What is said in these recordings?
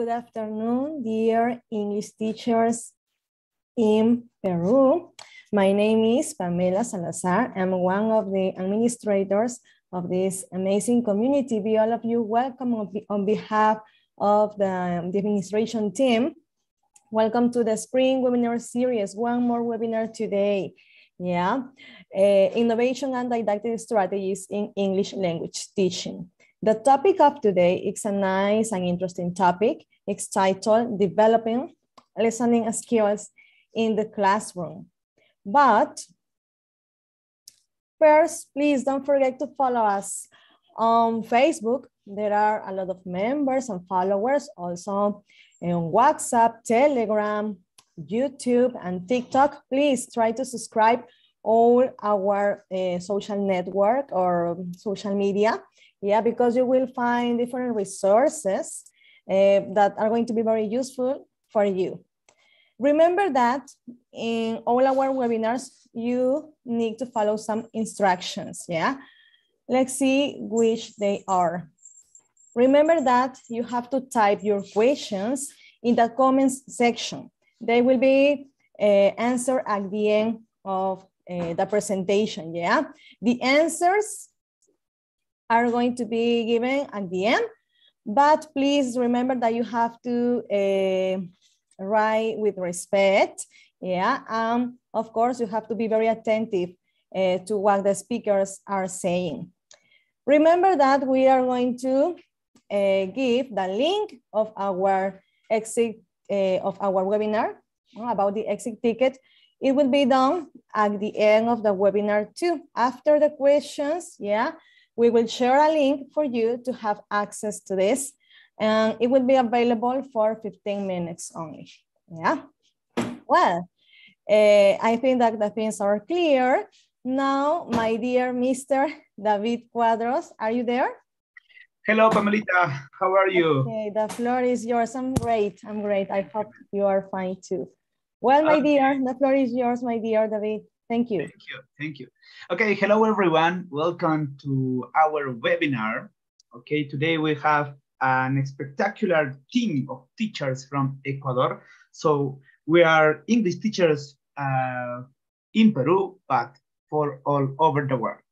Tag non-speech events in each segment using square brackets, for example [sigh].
Good afternoon, dear English teachers in Peru. My name is Pamela Salazar. I'm one of the administrators of this amazing community. Be all of you welcome on, behalf of the, the administration team. Welcome to the spring webinar series. One more webinar today. Yeah, uh, innovation and didactic strategies in English language teaching. The topic of today is a nice and interesting topic. It's titled Developing Listening Skills in the Classroom. But first, please don't forget to follow us on Facebook. There are a lot of members and followers also on WhatsApp, Telegram, YouTube and TikTok, please try to subscribe all our uh, social network or social media. Yeah, because you will find different resources uh, that are going to be very useful for you. Remember that in all our webinars, you need to follow some instructions, yeah? Let's see which they are. Remember that you have to type your questions in the comments section. They will be uh, answered at the end of uh, the presentation, yeah? The answers are going to be given at the end, but please remember that you have to uh, write with respect, yeah? Um, of course, you have to be very attentive uh, to what the speakers are saying. Remember that we are going to uh, give the link of our exit uh, of our webinar about the exit ticket. It will be done at the end of the webinar too. After the questions, yeah, we will share a link for you to have access to this and it will be available for 15 minutes only, yeah? Well, uh, I think that the things are clear. Now, my dear Mr. David Cuadros, are you there? Hello, Pamelita. How are you? Okay, the floor is yours. I'm great. I'm great. I hope you are fine too. Well, my okay. dear, the floor is yours, my dear David. Thank you. Thank you. Thank you. Okay, hello, everyone. Welcome to our webinar. Okay, today we have an spectacular team of teachers from Ecuador. So we are English teachers uh, in Peru, but for all over the world.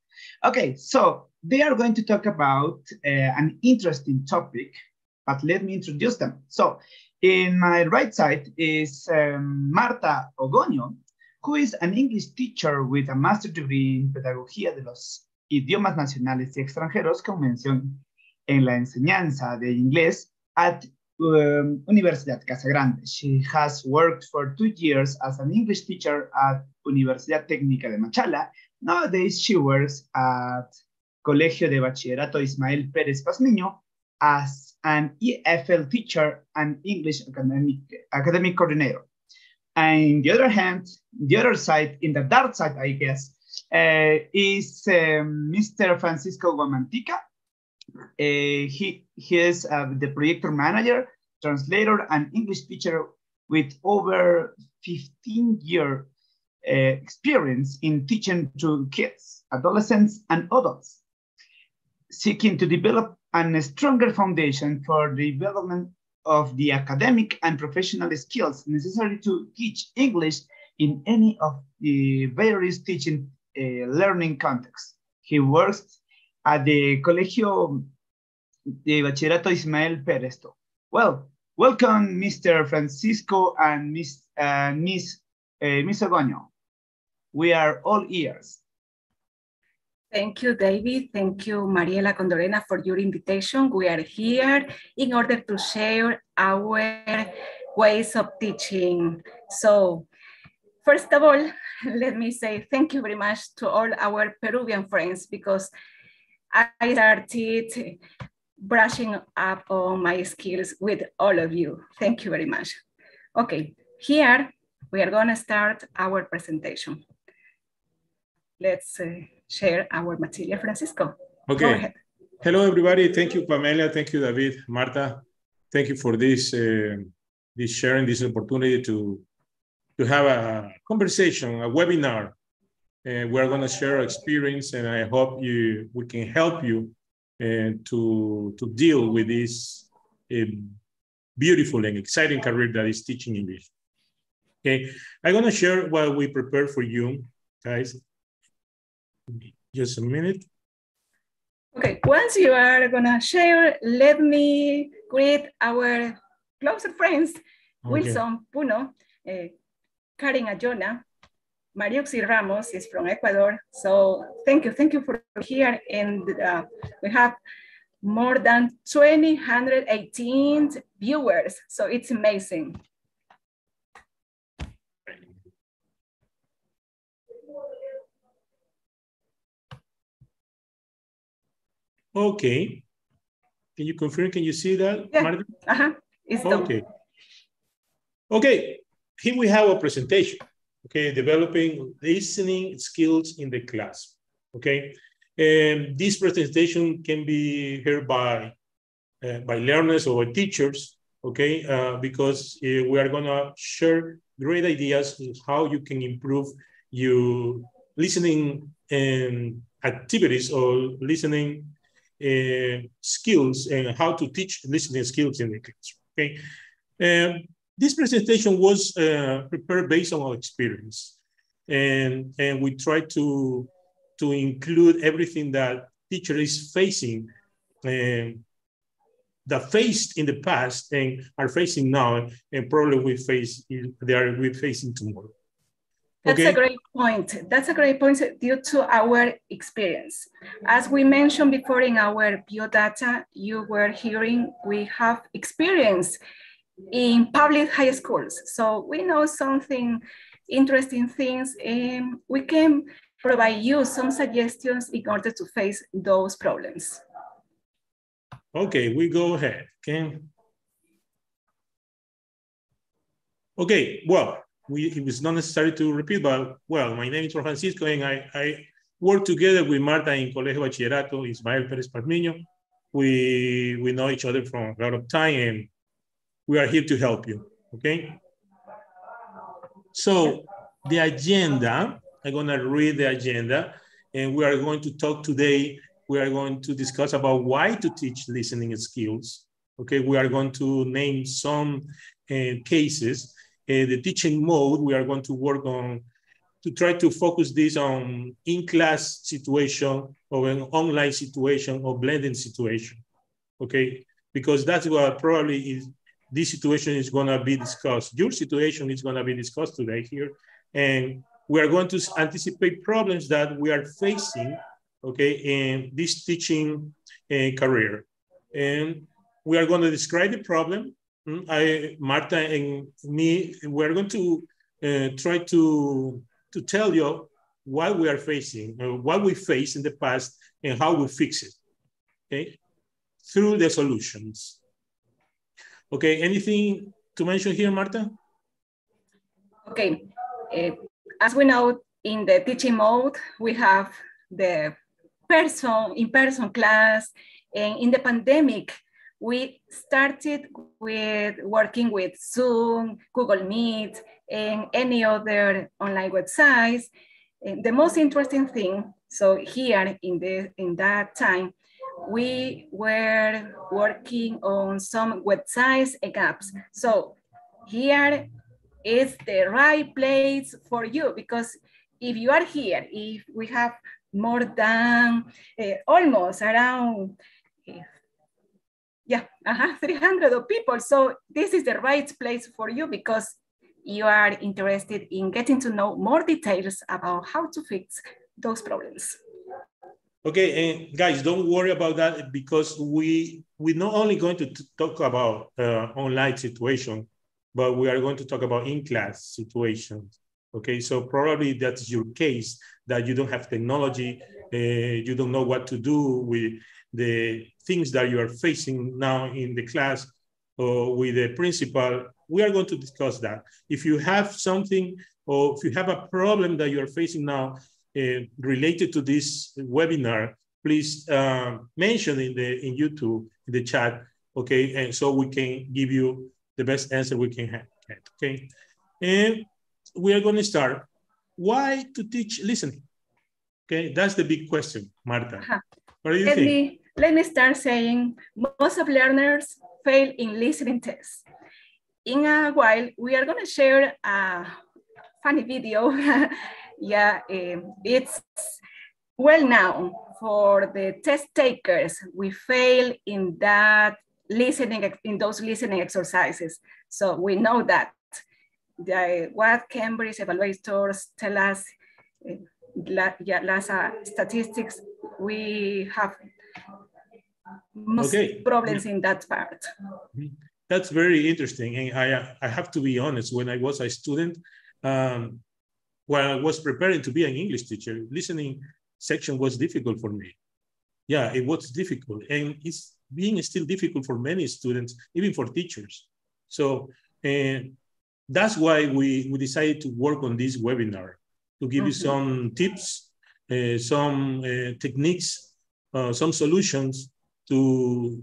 Okay, so they are going to talk about uh, an interesting topic, but let me introduce them. So in my right side is um, Marta Ogoño, who is an English teacher with a master's degree in Pedagogía de los Idiomas Nacionales y Extranjeros con mención en la enseñanza de inglés at um, Universidad Casagrande. She has worked for two years as an English teacher at Universidad Técnica de Machala. Nowadays, she works at Colegio de Bachillerato Ismael Pérez Pazmiño as an EFL teacher and English academic, academic coordinator. And the other hand, the other side, in the dark side, I guess, uh, is um, Mr. Francisco Guamantica. Uh, he, he is uh, the projector manager, translator, and English teacher with over 15 year uh, experience in teaching to kids, adolescents, and adults, seeking to develop a stronger foundation for the development of the academic and professional skills necessary to teach English in any of the various teaching uh, learning contexts. He works at the Colegio de Bachillerato Ismael Peresto. Well, welcome, Mr. Francisco and Miss, uh, Miss, uh, Miss Ogoño. We are all ears. Thank you, David. Thank you, Mariela Condorena, for your invitation. We are here in order to share our ways of teaching. So, first of all, [laughs] let me say thank you very much to all our Peruvian friends because I started brushing up on my skills with all of you. Thank you very much. Okay, here we are going to start our presentation. Let's uh, share our material, Francisco. Okay. Hello, everybody. Thank you, Pamela. Thank you, David, Marta. Thank you for this, uh, this sharing, this opportunity to, to have a conversation, a webinar. And we're going to share our experience, and I hope you we can help you uh, to, to deal with this uh, beautiful and exciting career that is teaching English. Okay, I'm gonna share what we prepared for you, guys. Just a minute. Okay, once you are gonna share, let me greet our closer friends, okay. Wilson Puno, uh, Karin Ayona, Mariuxi Ramos is from Ecuador. So thank you, thank you for here. And uh, we have more than 218 viewers. So it's amazing. Okay. Can you confirm? Can you see that? Yeah. Uh-huh. It's okay. Done. Okay. Here we have a presentation. Okay, developing listening skills in the class. Okay, and this presentation can be heard by uh, by learners or by teachers. Okay, uh, because uh, we are gonna share great ideas how you can improve your listening and activities or listening skills and how to teach listening skills in the classroom. Okay. Um, this presentation was uh, prepared based on our experience. And, and we try to, to include everything that teacher is facing and that faced in the past and are facing now and probably we face they are we facing tomorrow. That's okay. a great point. That's a great point due to our experience. As we mentioned before in our biodata, you were hearing we have experience in public high schools. So we know something interesting things and we can provide you some suggestions in order to face those problems. Okay, we go ahead, okay? Okay, well, we, it was not necessary to repeat, but well, my name is Francisco and I, I work together with Marta in Colegio Bachillerato, Ismael Perez Pazmiño. We, we know each other from a lot of time and we are here to help you, okay? So the agenda, I'm gonna read the agenda and we are going to talk today, we are going to discuss about why to teach listening skills. Okay, we are going to name some uh, cases. Uh, the teaching mode, we are going to work on to try to focus this on in-class situation or an online situation or blending situation, okay? Because that's what probably is this situation is going to be discussed. Your situation is going to be discussed today here. And we are going to anticipate problems that we are facing, okay, in this teaching uh, career. And we are going to describe the problem. Hmm, I, Marta and me, we're going to uh, try to, to tell you what we are facing, uh, what we faced in the past, and how we fix it, okay, through the solutions. Okay, anything to mention here, Marta? Okay, uh, as we know, in the teaching mode, we have the person, in-person class, and in the pandemic, we started with working with Zoom, Google Meet, and any other online websites. And the most interesting thing, so here in, the, in that time, we were working on some websites and apps. So here is the right place for you because if you are here, if we have more than uh, almost around uh, yeah, uh -huh, 300 of people. So this is the right place for you because you are interested in getting to know more details about how to fix those problems. Okay, and guys, don't worry about that because we we're not only going to talk about uh, online situation, but we are going to talk about in-class situations. Okay, so probably that's your case that you don't have technology, uh, you don't know what to do with the things that you are facing now in the class or with the principal. We are going to discuss that. If you have something or if you have a problem that you are facing now, uh, related to this webinar, please uh, mention in the in YouTube in the chat, okay? And so we can give you the best answer we can have, okay? And we are going to start. Why to teach listening? Okay, that's the big question, Marta. Uh -huh. What do you let think? Me, let me start saying most of learners fail in listening tests. In a while, we are gonna share a funny video. [laughs] yeah, um, it's well known for the test takers. We fail in that listening, in those listening exercises. So we know that the, what Cambridge evaluators tell us, uh, la, yeah, LASA statistics, we have most okay. problems in that part. That's very interesting. And I, I have to be honest, when I was a student, um, when I was preparing to be an English teacher, listening section was difficult for me. Yeah, it was difficult. And it's being still difficult for many students, even for teachers. So and that's why we, we decided to work on this webinar to give you mm-hmm. some tips, uh, some uh, techniques, uh, some solutions to,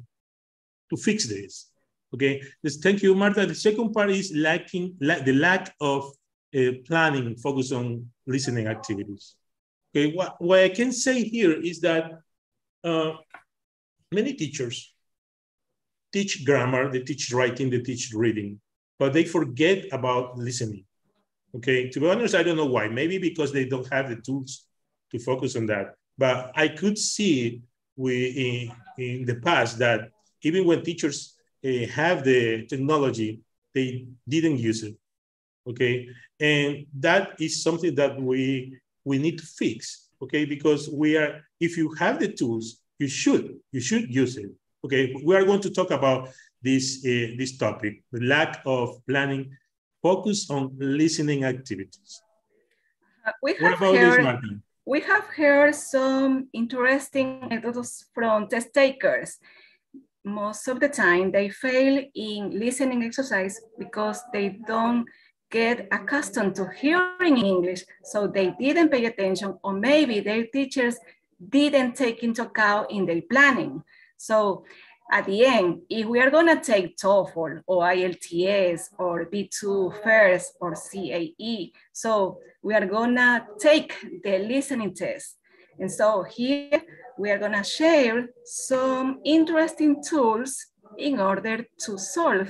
to fix this. Okay, this, thank you, Marta. The second part is lacking la the lack of uh, planning focus on listening activities. Okay, what, what I can say here is that uh, many teachers teach grammar, they teach writing, they teach reading, but they forget about listening. Okay, to be honest, I don't know why. Maybe because they don't have the tools to focus on that. But I could see we in, in the past that even when teachers uh, have the technology, they didn't use it. Okay, and that is something that we we need to fix. Okay, because we are if you have the tools, you should you should use it. Okay, we are going to talk about this, uh, this topic, the lack of planning, focus on listening activities. Uh, we have what about this, Martin? We have heard some interesting anecdotes from test takers. Most of the time, they fail in listening exercise because they don't get accustomed to hearing English, so they didn't pay attention, or maybe their teachers didn't take into account in their planning. So at the end, if we are gonna take TOEFL or IELTS or B2 FIRST or CAE, so we are gonna take the listening test. And so here we are gonna share some interesting tools in order to solve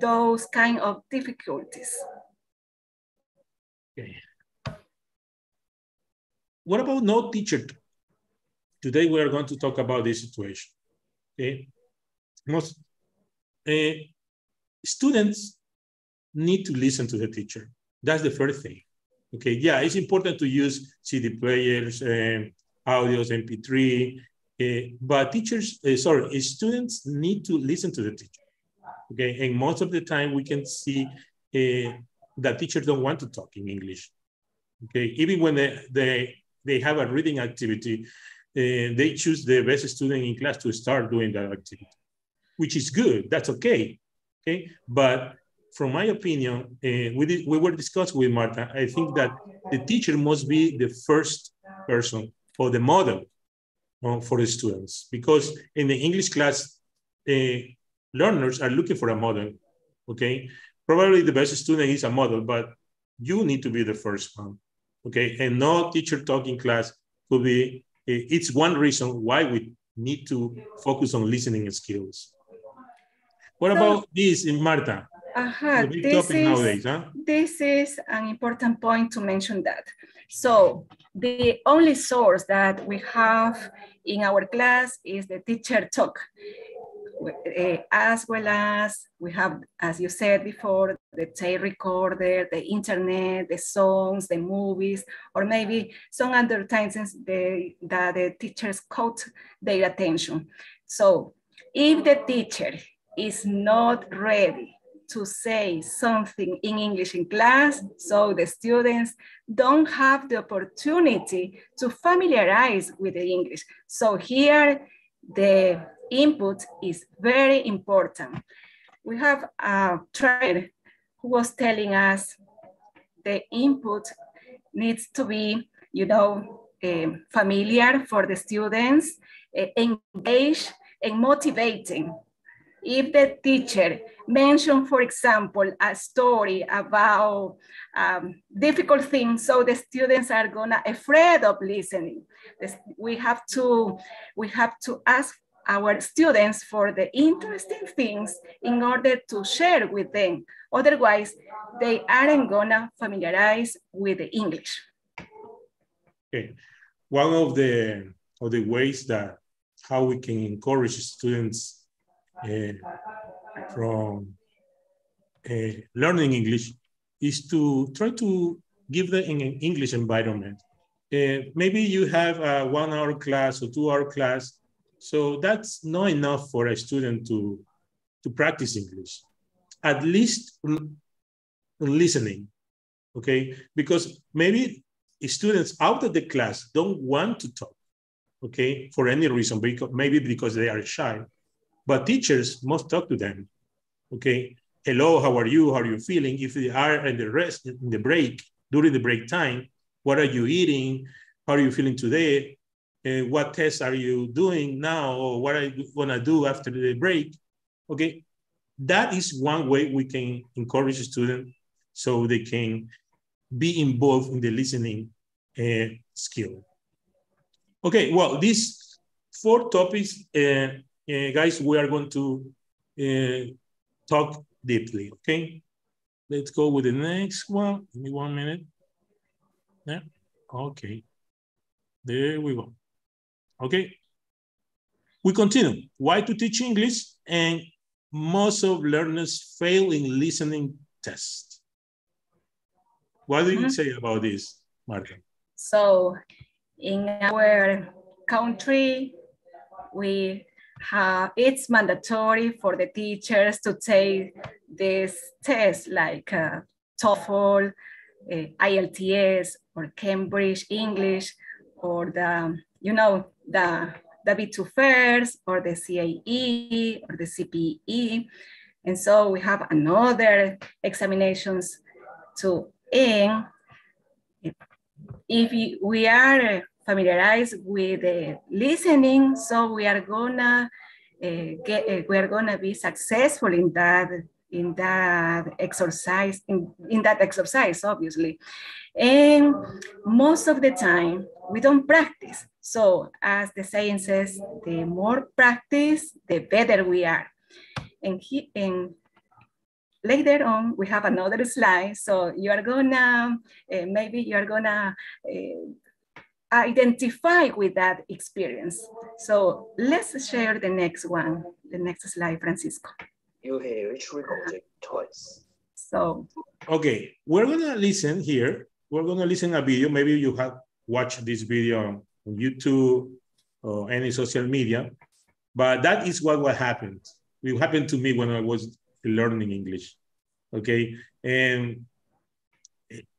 those kind of difficulties. Okay. What about no teacher? Today we are going to talk about this situation. Okay most uh, students need to listen to the teacher. That's the first thing. Okay, yeah, it's important to use CD players, uh, audios, MP3, uh, but teachers, uh, sorry, students need to listen to the teacher. Okay, and most of the time we can see uh, that teachers don't want to talk in English. Okay, even when they, they, they have a reading activity, they choose the best student in class to start doing that activity which is good. That's okay. Okay. But from my opinion, uh, we, did, we were discussing with Marta, I think that the teacher must be the first person or the model uh, for the students because in the English class, uh, learners are looking for a model. Okay. Probably the best student is a model, but you need to be the first one. Okay. And no teacher talking class could be, it's one reason why we need to focus on listening skills. What about this in Marta? This, is, nowadays, huh? this is an important point to mention that. So the only source that we have in our class is the teacher talk, uh, as well as we have, as you said before, the tape recorder, the internet, the songs, the movies, or maybe some advertisements they, that the teachers caught their attention. So if the teacher is not ready to say something in English in class, so the students don't have the opportunity to familiarize with the English. So here, the input is very important. We have a trainer who was telling us the input needs to be, you know, uh, familiar for the students, uh, engaged and motivating if the teacher mention, for example, a story about um, difficult things, so the students are gonna afraid of listening. We have to, we have to ask our students for the interesting things in order to share with them. Otherwise, they aren't gonna familiarize with the English. Okay, one of the of the ways that how we can encourage students from uh, learning English is to try to give them an English environment. Uh, maybe you have a one hour class or two hour class so that's not enough for a student to, to practice English. At least listening, okay? Because maybe students out of the class don't want to talk, okay? For any reason, because, maybe because they are shy. But teachers must talk to them, okay? Hello, how are you? How are you feeling? If they are in the rest, in the break, during the break time, what are you eating? How are you feeling today? uh, what tests are you doing now or what are you gonna do after the break? Okay, that is one way we can encourage students so they can be involved in the listening uh, skill. Okay, well, these four topics, uh, uh, guys, we are going to uh, talk deeply, okay? Let's go with the next one. Give me one minute. Yeah, okay. There we go. Okay. We continue. Why to teach English? And most of learners fail in listening tests. What do you mm -hmm. say about this, Marta? So in our country, we it's mandatory for the teachers to take this test like uh, TOEFL, uh, IELTS, or Cambridge English, or the, you know, the, the B2 FIRST or the CAE or the CPE. And so we have another examinations to in. If we are familiarized with the listening, so we are gonna uh, get, uh, we are gonna be successful in that in that exercise in, in that exercise obviously and most of the time we don't practice so as the saying says, the more practice, the better we are. And, he, and later on, we have another slide. So you are gonna, uh, maybe you are gonna uh, identify with that experience. So let's share the next one, the next slide, Francisco. You hear each recording twice. So. Okay, we're gonna listen here. We're gonna listen a video. Maybe you have watched this video on YouTube or any social media. But that is what, what happened. It happened to me when I was learning English. Okay. And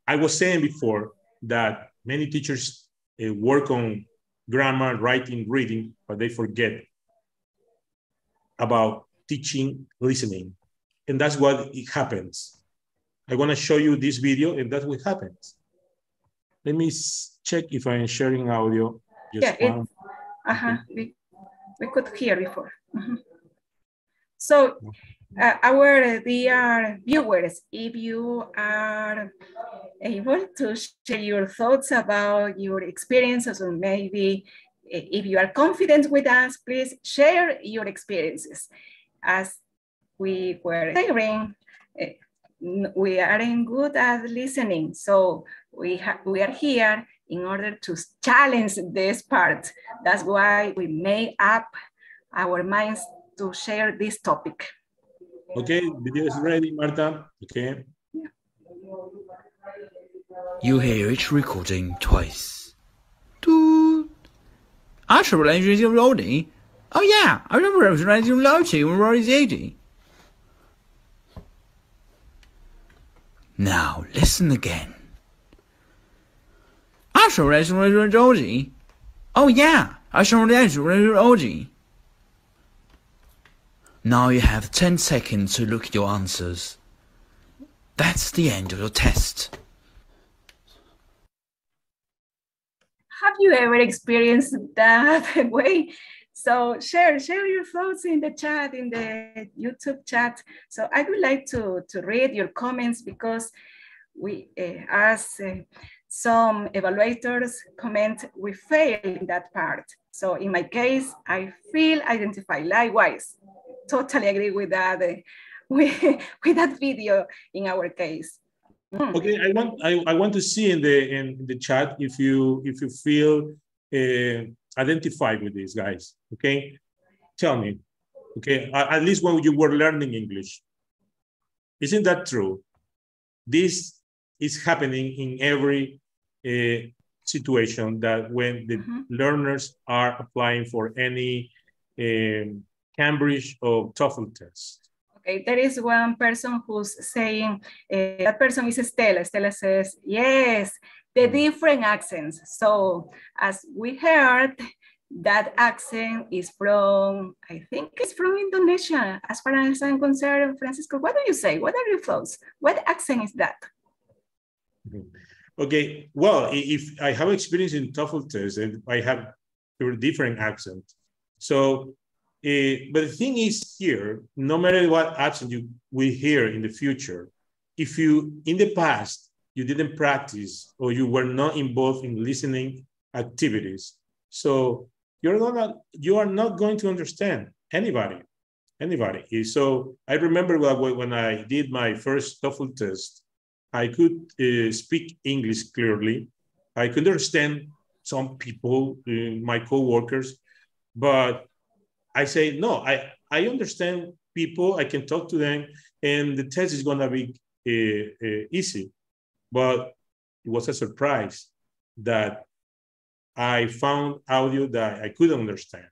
I was saying before that many teachers uh, work on grammar, writing, reading, but they forget about teaching listening. And that's what it happens. I want to show you this video, and that's what happens. Let me check if I'm sharing audio. Just yeah, one. uh-huh. we, we could hear before. Uh -huh. So uh, our dear viewers, if you are able to share your thoughts about your experiences or maybe eh, if you are confident with us, please share your experiences. As we were sharing, eh, we aren't good at listening. So we, we are here in order to challenge this part. That's why we made up our minds to share this topic. Okay, video is ready, Marta. Okay. You hear each recording twice. Do. I remember loading. Oh yeah, I remember I was writing loading when Rory's 80. Now listen again. I should read OG. Oh yeah, Now you have 10 seconds to look at your answers. That's the end of your test. Have you ever experienced that [laughs] way? So share share your thoughts in the chat, in the YouTube chat. So I would like to, to read your comments because we, uh, as uh, some evaluators comment we fail in that part. So in my case, I feel identified. Likewise, totally agree with that, [laughs] with, with that video in our case. Mm. Okay, I want I, I want to see in the in the chat if you if you feel uh, identified with these guys. Okay, tell me. Okay, at least when you were learning English, isn't that true? This is happening in every uh, situation that when the mm -hmm. learners are applying for any um, Cambridge or TOEFL test. Okay, there is one person who's saying, uh, that person is Stella. Stella says, yes, the mm. different accents. So as we heard, that accent is from, I think it's from Indonesia. As far as I'm concerned, Francisco, what do you say? What are your thoughts? What accent is that? Okay, well, if I have experience in TOEFL tests, and I have different accent. So, uh, but the thing is here, no matter what accent you will hear in the future, if you, in the past, you didn't practice or you were not involved in listening activities, so you're not, you are not going to understand anybody, anybody. So I remember when I did my first TOEFL test, I could uh, speak English clearly. I could understand some people, uh, my co-workers, but I say, no, I, I understand people, I can talk to them, and the test is gonna be uh, uh easy. But it was a surprise that I found audio that I couldn't understand.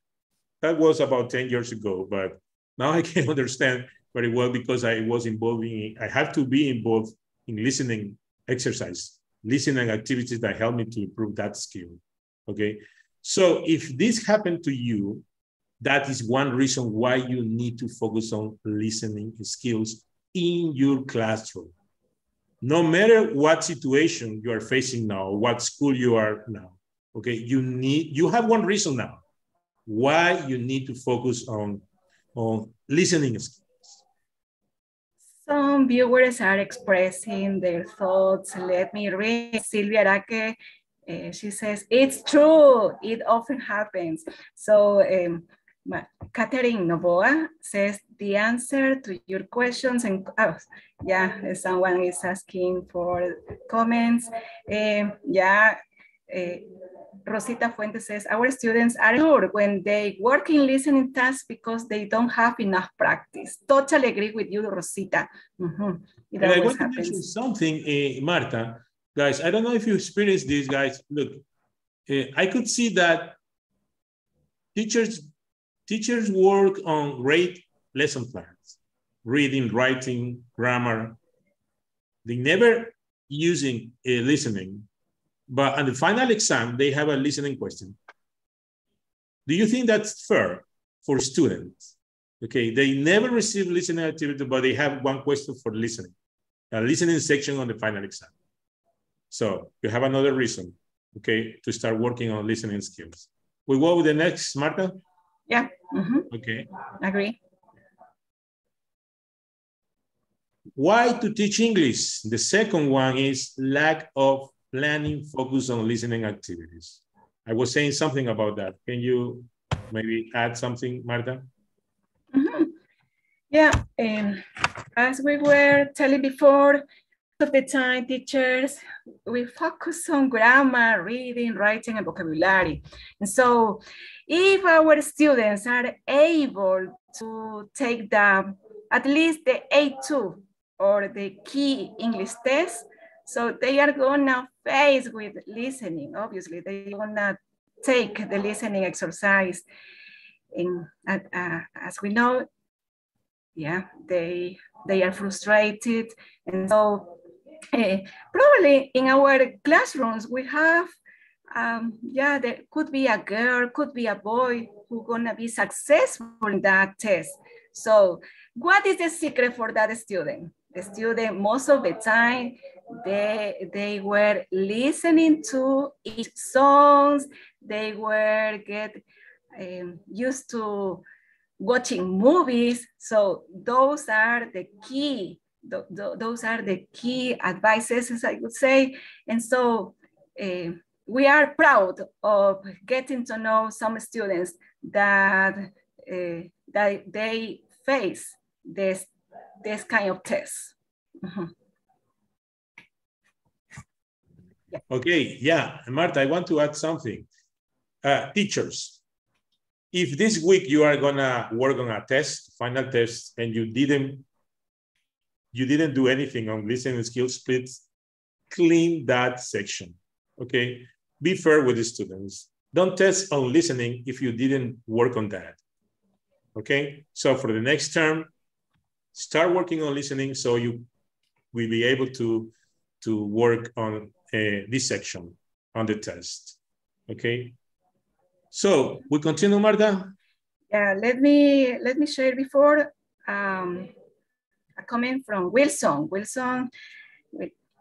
That was about 10 years ago, but now [laughs] I can understand very well because I was involved in, I have to be involved in listening exercise, listening activities that help me to improve that skill. Okay. So if this happened to you, that is one reason why you need to focus on listening skills in your classroom. No matter what situation you are facing now, what school you are now, okay, you need, you have one reason now why you need to focus on, on listening skills. Some viewers are expressing their thoughts. Let me read Silvia Araque. Uh, she says, it's true, it often happens. So um, Catherine Novoa says, the answer to your questions and, oh, yeah, someone is asking for comments. Um, yeah, uh, Rosita Fuentes says, our students are ignored when they work in listening tasks because they don't have enough practice. Totally agree with you, Rosita. Mm -hmm. It I want happens. to mention something, uh, Marta. Guys, I don't know if you experienced this, guys. Look, uh, I could see that teachers teachers work on great lesson plans, reading, writing, grammar. They never using uh, listening but on the final exam, they have a listening question. Do you think that's fair for students? Okay, they never receive listening activity, but they have one question for listening, a listening section on the final exam. So you have another reason, okay, to start working on listening skills. We go with the next, Marta? Yeah. Mm -hmm. Okay. Agree. Why to teach English? The second one is lack of planning focus on listening activities. I was saying something about that. Can you maybe add something, Marta? Mm -hmm. Yeah, um, as we were telling before, of the time teachers, we focus on grammar, reading, writing, and vocabulary. And so if our students are able to take the, at least the A2 or the key English test, so they are gonna face with listening, obviously. They're gonna take the listening exercise. In, uh, as we know, yeah, they, they are frustrated. And so uh, probably in our classrooms, we have, um, yeah, there could be a girl, could be a boy who gonna be successful in that test. So what is the secret for that student? The student, most of the time, they, they were listening to each songs. They were get um, used to watching movies. So those are the key, th th those are the key advices, as I would say. And so uh, we are proud of getting to know some students that, uh, that they face this, this kind of test. Mm -hmm. yeah. Okay, yeah, Marta, I want to add something. Uh, teachers, if this week you are gonna work on a test, final test, and you didn't you didn't do anything on listening skills, please clean that section. Okay, be fair with the students. Don't test on listening if you didn't work on that. Okay, so for the next term, start working on listening so you will be able to to work on uh, this section on the test. Okay, so we continue, Marta. Yeah, let me let me share before um, a comment from Wilson. Wilson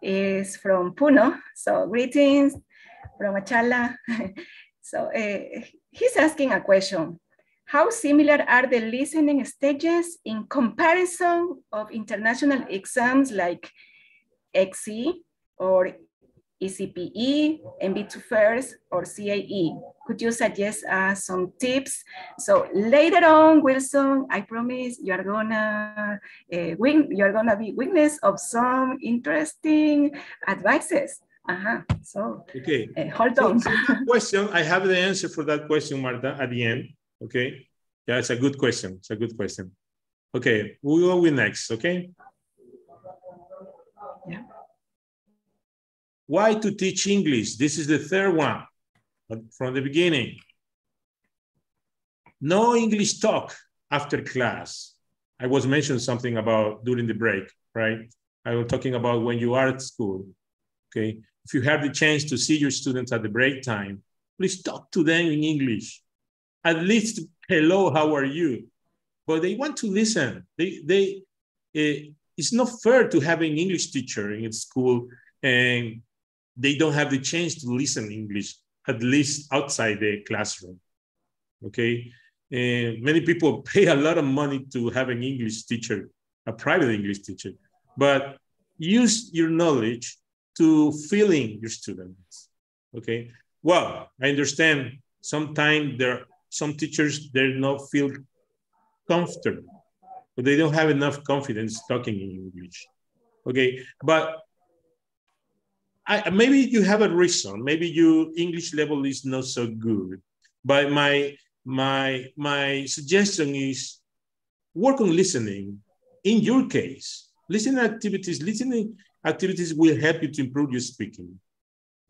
is from Puno, so greetings from Machala. [laughs] so uh, he's asking a question. How similar are the listening stages in comparison of international exams like XE or ECPE, MB2 FIRST, or CAE. Could you suggest uh, some tips? So later on, Wilson, I promise you are gonna uh, win, you are gonna be witness of some interesting advices. Uh-huh. So okay. Uh, hold on. So, so [laughs] question, I have the answer for that question, Marta, at the end. Okay. Yeah, it's a good question. It's a good question. Okay, we'll go with next, okay? Why to teach English? This is the third one from the beginning. No English talk after class. I was mentioning something about during the break, right? I was talking about when you are at school, okay? If you have the chance to see your students at the break time, please talk to them in English. At least, hello, how are you? But they want to listen. They, they, uh, it's not fair to have an English teacher in school and they don't have the chance to listen English, at least outside the classroom. Okay. And many people [laughs] pay a lot of money to have an English teacher, a private English teacher, but use your knowledge to filling your students. Okay. Well, I understand sometimes there some teachers they don't feel comfortable, but they don't have enough confidence talking in English. Okay, but I, maybe you have a reason. Maybe your English level is not so good. But my my my suggestion is work on listening. In your case, listening activities, listening activities will help you to improve your speaking.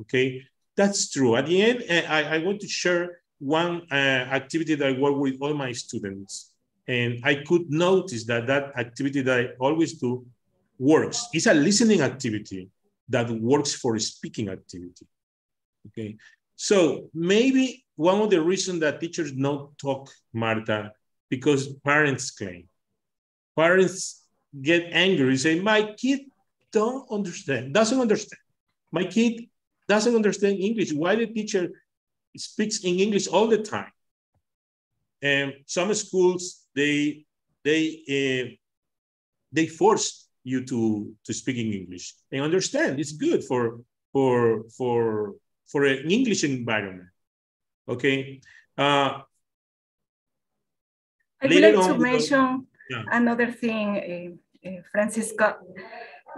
Okay, that's true. At the end, eh, I, I want to share one uh, activity that I work with all my students, and I could notice that that activity that I always do works. It's a listening activity that works for speaking activity. Okay, so maybe one of the reasons that teachers don't talk, Marta, because parents claim. Parents get angry, say, my kid don't understand, doesn't understand. My kid doesn't understand English. Why the teacher speaks in English all the time? And some schools, they, they, uh, they force you to to speak in English and understand. It's good for for for for an English environment. Okay. Uh, I would like to mention yeah. another thing, uh, uh, Francisco.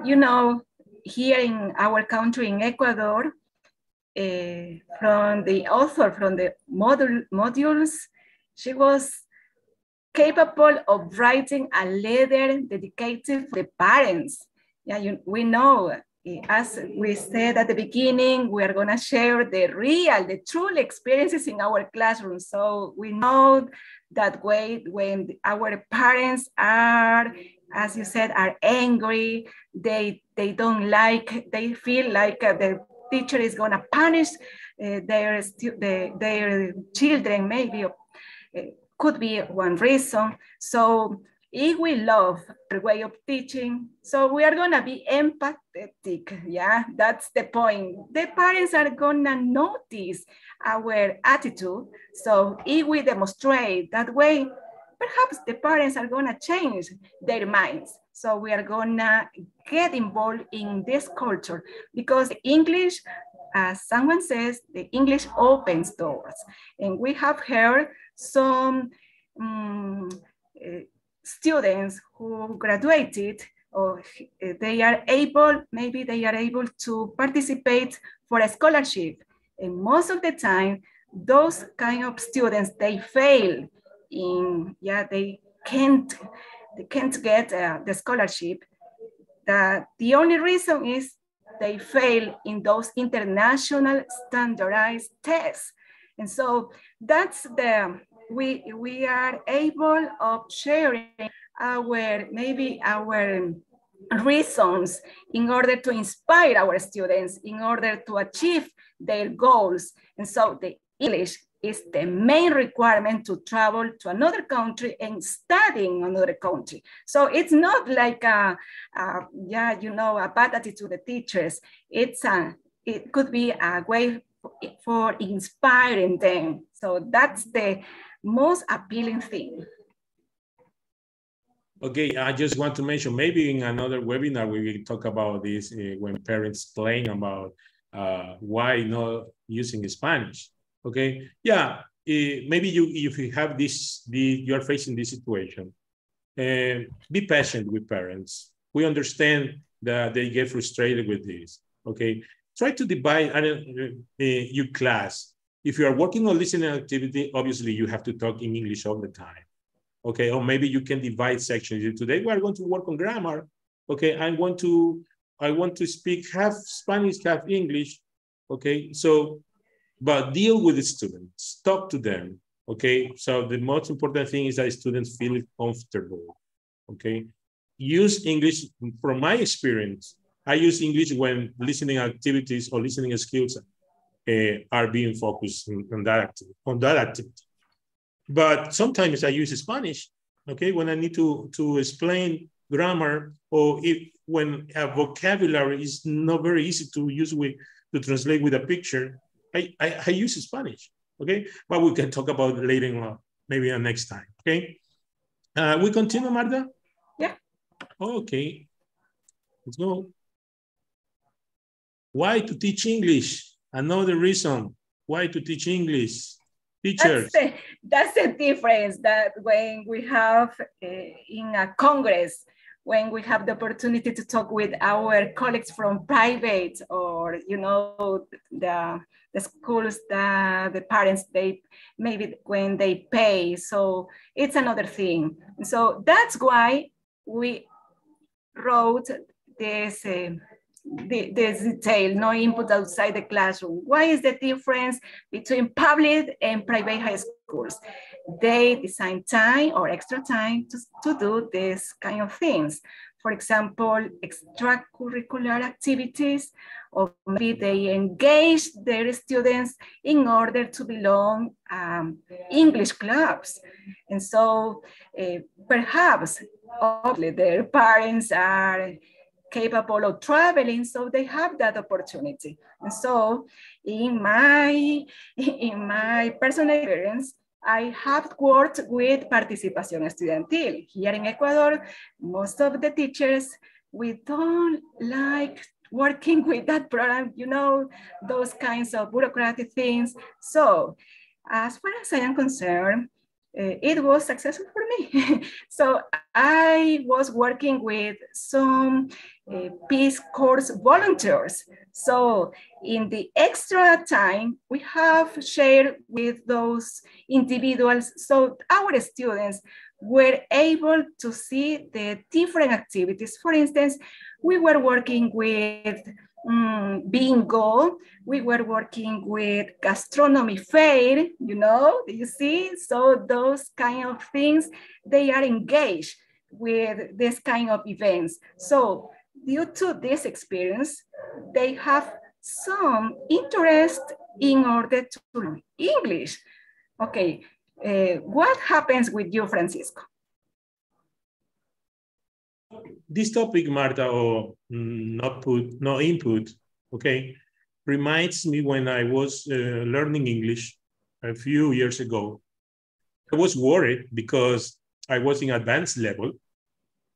You know, here in our country, in Ecuador, uh, from the author, from the module, modules, she was capable of writing a letter dedicated to the parents. Yeah, you, we know, eh, as we said at the beginning, we are gonna share the real, the true experiences in our classroom. So we know that way when our parents are, as you said, are angry, they, they don't like, they feel like uh, the teacher is gonna punish uh, their, the, their children maybe uh, could be one reason. So if we love the way of teaching, so we are gonna be empathetic, yeah, that's the point. The parents are gonna notice our attitude. So if we demonstrate that way, perhaps the parents are gonna change their minds. So we are gonna get involved in this culture because English as someone says, the English opens doors. And we have heard some um, students who graduated or they are able, maybe they are able to participate for a scholarship. And most of the time, those kind of students, they fail in, yeah, they can't, they can't get uh, the scholarship. The, the only reason is they fail in those international standardized tests. And so that's the, we, we are able of sharing our, maybe our reasons in order to inspire our students, in order to achieve their goals. And so the English is the main requirement to travel to another country and studying another country. So it's not like a, a yeah, you know, a bad attitude to the teachers. It's a, it could be a way for inspiring them. So that's the most appealing thing. Okay, I just want to mention maybe in another webinar we will talk about this uh, when parents explain about uh, why not using Spanish. Okay, yeah, uh, maybe you if you have this, the, you are facing this situation, and be patient with parents. We understand that they get frustrated with this. Okay, try to divide uh, your class. If you are working on listening activity, obviously you have to talk in English all the time okay? Or maybe you can divide sections. Today we are going to work on grammar, okay? I want to, I want to speak half Spanish, half English, okay? So, but deal with the students, talk to them, okay? So the most important thing is that students feel comfortable, okay? Use English, from my experience, I use English when listening activities or listening skills uh, are being focused on, on that activity, on that activity. But sometimes I use Spanish, okay, when I need to, to explain grammar or if, when a vocabulary is not very easy to use with, to translate with a picture, I, I, I use Spanish, okay? But we can talk about later on, maybe next time, okay? Uh, we continue, Marta? Yeah. Okay, let's go. Why to teach English? Another reason why to teach English teachers. That's the, that's the difference that when we have uh, in a Congress, when we have the opportunity to talk with our colleagues from private or, you know, the, the schools, the, the parents, they maybe when they pay. So it's another thing. So that's why we wrote this uh, the, detail, no input outside the classroom. What is the difference between public and private high schools? They design time or extra time to, to do this kind of things. For example, extracurricular activities, or maybe they engage their students in order to belong um, English clubs. And so uh, perhaps their parents are capable of traveling, so they have that opportunity. And so in my, in my personal experience, I have worked with Participación Estudiantil. Here in Ecuador, most of the teachers, we don't like working [laughs] with that program, you know, those kinds of bureaucratic things. So as far as I am concerned, uh, it was successful for me. [laughs] so I was working with some uh, Peace Corps volunteers. So in the extra time, we have shared with those individuals. So our students were able to see the different activities. For instance, we were working with um, bingo. We were working with gastronomy fair, you know, you see? So those kind of things, they are engaged with this kind of events. So due to this experience, they have some interest in order to learn English. Okay, uh, what happens with you, Francisco? this topic, Marta, or mm, not put, no input, okay, reminds me when I was uh, learning English a few years ago. I was worried because I was in advanced level.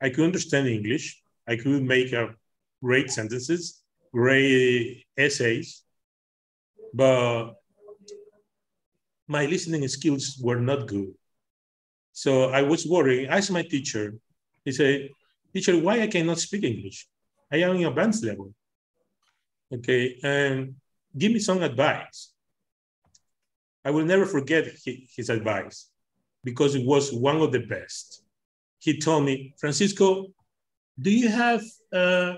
I could understand English. I could make a great sentences, great essays, but my listening skills were not good. So I was worried. I asked my teacher, he said, teacher, why I cannot speak English? I am in advanced level. Okay, and give me some advice. I will never forget his advice because it was one of the best. He told me, Francisco, do you have, uh,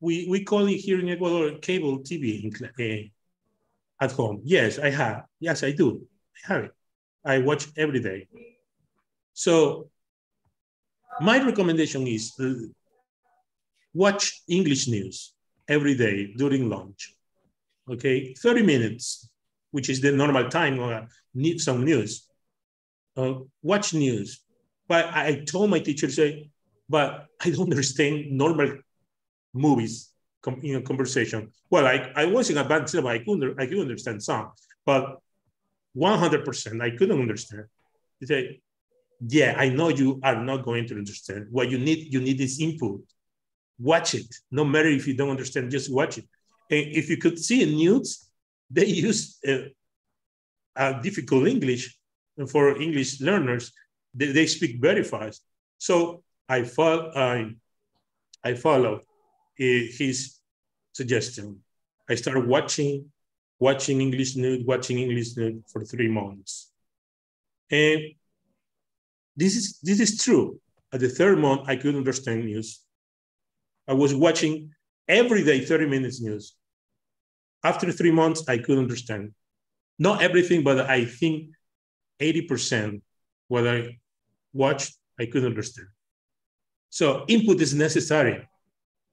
we, we call it here in Ecuador, cable TV in, uh, at home? Yes, I have. Yes, I do. I have it. I watch every day. So my recommendation is uh, watch English news every day during lunch. Okay, 30 minutes, which is the normal time or need some news. Uh, watch news. But I told my teacher, say, but I don't understand normal movies in a conversation. Well, I, I was in advanced cinema, I could, I could understand some, but 100% I couldn't understand. He said, yeah, I know you are not going to understand. What you need, you need is input. Watch it. No matter if you don't understand, just watch it. And if you could see in news, they use uh, a difficult English for English learners. They, they speak very fast. So I follow, I, I follow uh, his suggestion. I started watching, watching English news, watching English news for three months. And this is, this is true. At the third month, I couldn't understand news. I was watching every day 30 minutes news. After three months, I could understand. Not everything, but I think 80% what I watched, I could understand. So input is necessary.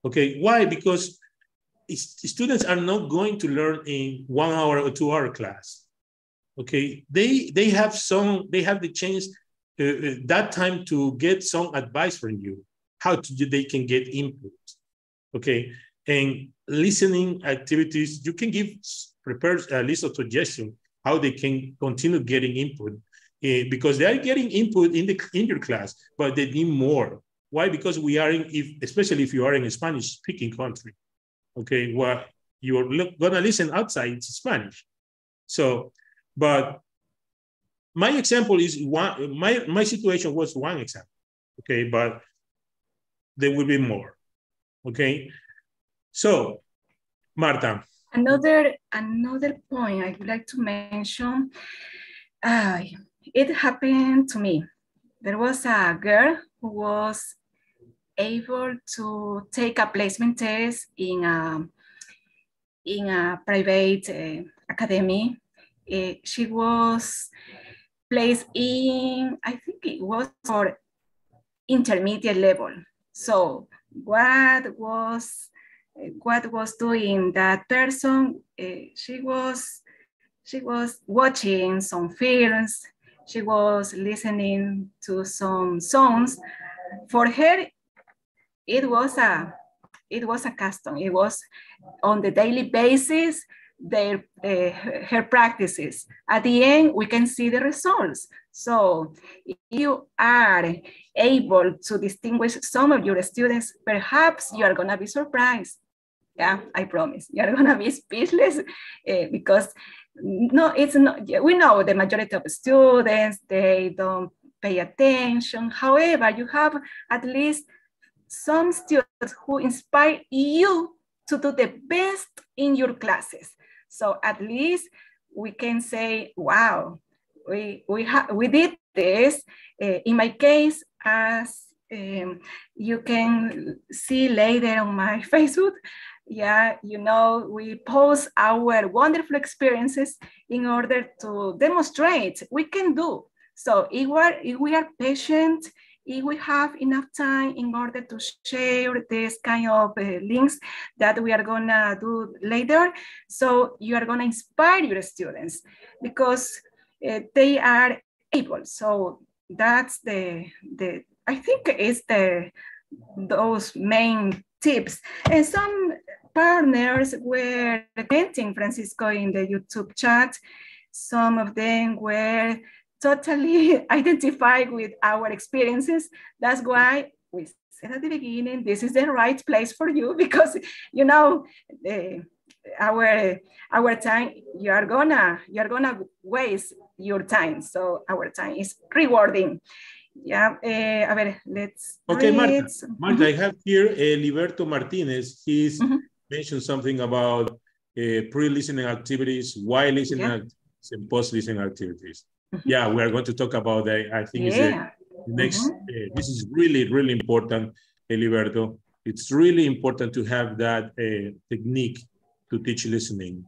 Okay, why? Because students are not going to learn in one hour or two hour class. Okay, they they have some, they have the chance uh, uh, that time to get some advice from you, how to, they can get input. Okay, and listening activities, you can give prepare a list of suggestions how they can continue getting input uh, because they are getting input in the in your class, but they need more. Why? Because we are in, if, especially if you are in a Spanish speaking country, okay, where you're gonna listen outside it's Spanish. So, but my example is one, my, my situation was one example, okay, but there will be more, okay? So, Marta. Another, another point I would like to mention, uh, it happened to me. There was a girl who was able to take a placement test in a, in a private uh, academy. Uh, she was placed in, I think it was for intermediate level. So what was what was doing that person? Uh, she was she was watching some films. She was listening to some songs. For her, it was a it was a custom. It was on the daily basis their uh, her practices. At the end, we can see the results. So if you are able to distinguish some of your students, perhaps you are gonna be surprised. Yeah, I promise. You're gonna be speechless uh, because no, it's not, we know the majority of students, they don't pay attention. However, you have at least some students who inspire you to do the best in your classes. So at least we can say, wow, we, we, we did this. Uh, in my case, as um, you can see later on my [laughs] Facebook, yeah, you know, we post our wonderful experiences in order to demonstrate we can do. So if, if we are patient, if we have enough time in order to share this kind of uh, links that we are gonna do later. So you are gonna inspire your students because uh, they are able. So that's the, the I think is the, those main tips. And some partners were commenting Francisco in the YouTube chat. Some of them were totally [laughs] identified with our experiences. That's why we said at the beginning, this is the right place for you [laughs] because, you know, the, our our time you are gonna you are gonna waste your time so our time is rewarding yeah eh, a ver let's Okay, Marta. Marta, I have here uh, Liberto Martinez. He's Mhm. mentioned something about uh, pre-listening activities, while listening Yeah. activities, and post-listening activities. Yeah, we are going to talk about that. I think it's the yeah next, Mhm. uh, this is really, really important, Eliberto. It's really important to have that uh, technique to teach listening.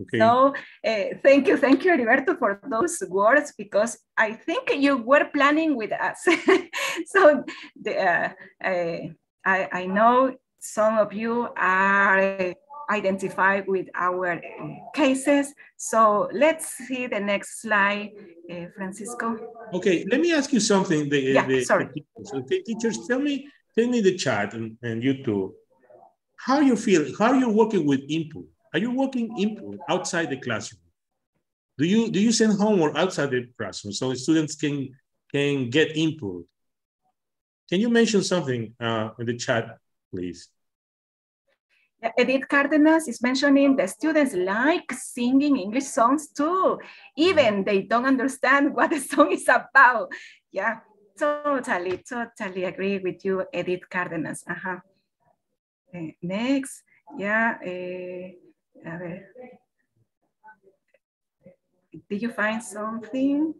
Okay. So uh, thank you, thank you, Heriberto, for those words because I think you were planning with us. [laughs] so the, uh, uh, I, I know some of you are identified with our uh, cases. So let's see the next slide, uh, Francisco. Okay, let me ask you something. The, Yeah, the, sorry. the teachers. Okay, teachers, tell me, tell me the chat and, and you too. How you feel? How are you working with input? Are you working input outside the classroom? Do you do you send homework outside the classroom so students can can get input? Can you mention something uh, in the chat, please? Edith Cardenas is mentioning the students like singing English songs too, even they don't understand what the song is about. Yeah, totally, totally agree with you, Edith Cardenas. Uh-huh. Eh, next, yeah, eh, a ver. Did you find something?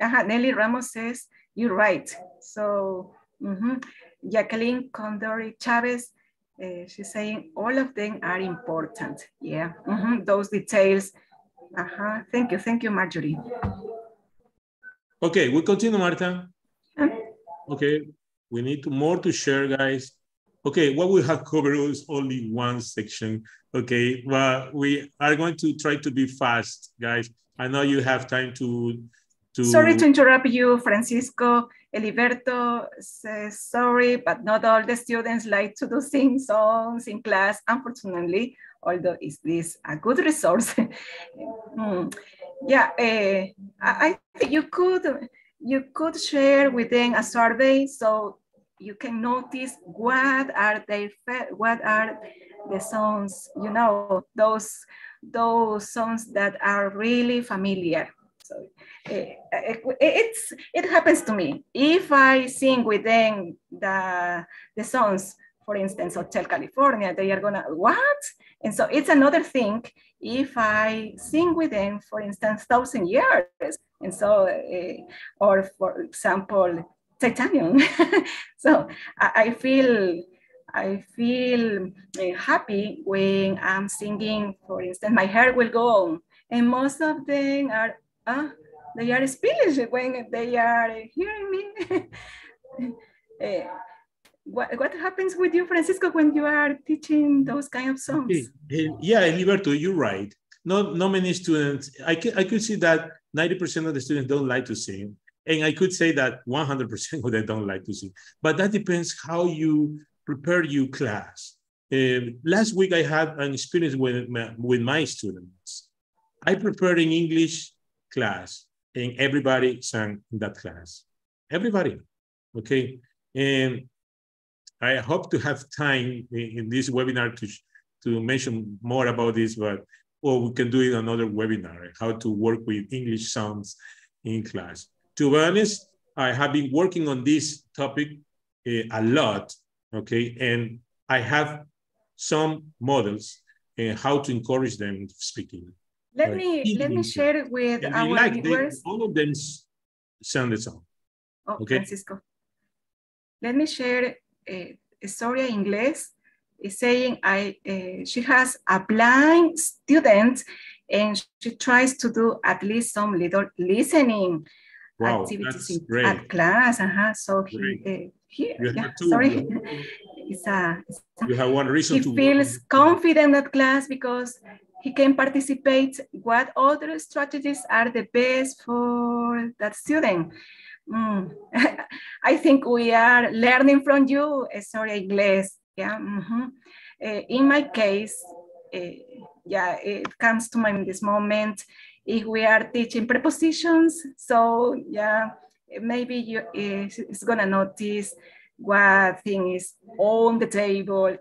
Uh-huh. Nelly Ramos says, you're right. So, mhm. Jacqueline Condori Chavez, uh, she's saying all of them are important. Yeah, mhm, those details. Uh-huh. Thank you, thank you, Marjorie. Okay, we continue, Marta. Uh, Okay, we need to more to share, guys. Okay, what we have covered is only one section. Okay, but we are going to try to be fast, guys. I know you have time to to. Sorry to interrupt you, Francisco. Eliberto says sorry, but not all the students like to do sing songs in class, unfortunately, although is this a good resource? [laughs] Hmm. Yeah, eh, I, think you could you could share within a survey so you can notice what are they what are the songs you know those those songs that are really familiar so uh, it's it happens to me. If i sing within the the songs for instance hotel california they are gonna what? And so it's another thing if i sing with them for instance thousand years. And so uh, or for example titanium. [laughs] So I, I feel I feel happy when I'm singing, for instance, my heart will go on. And most of them are, uh, they are speechless when they are hearing me. uh, [laughs] what, what happens with you, Francisco, when you are teaching those kind of songs? Yeah, Liberto, you're right. Not, not many students, I, can, I could see that 90% of the students don't like to sing. And I could say that 100% [laughs] of them don't like to sing. But that depends how you prepare your class. Uh, last week, I had an experience with my, with my students. I prepared an English class and everybody sang in that class. Everybody, okay? And I hope to have time in, this webinar to, to mention more about this, but or we can do it another webinar, how to work with English sounds in class. To be honest, I have been working on this topic uh, a lot, okay? And I have some models and how to encourage them speaking. Let me let me share with and our like, viewers. All of them sound the song. Oh, Okay. Francisco. Let me share a, a story in English. Is saying I uh, she has a blind student and she tries to do at least some little listening Wow, activities in, great. at class. Uh-huh. So he, uh, here, yeah, sorry, [laughs] it's a, it's a You have one reason he to feels confident at class because he can participate. What other strategies are the best for that student? Mm. [laughs] i think we are learning from you. Uh, sorry inglés yeah mhm. Uh, in my case uh, yeah it comes to mind this moment. If we are teaching prepositions so yeah maybe you is, is gonna notice what thing is on the table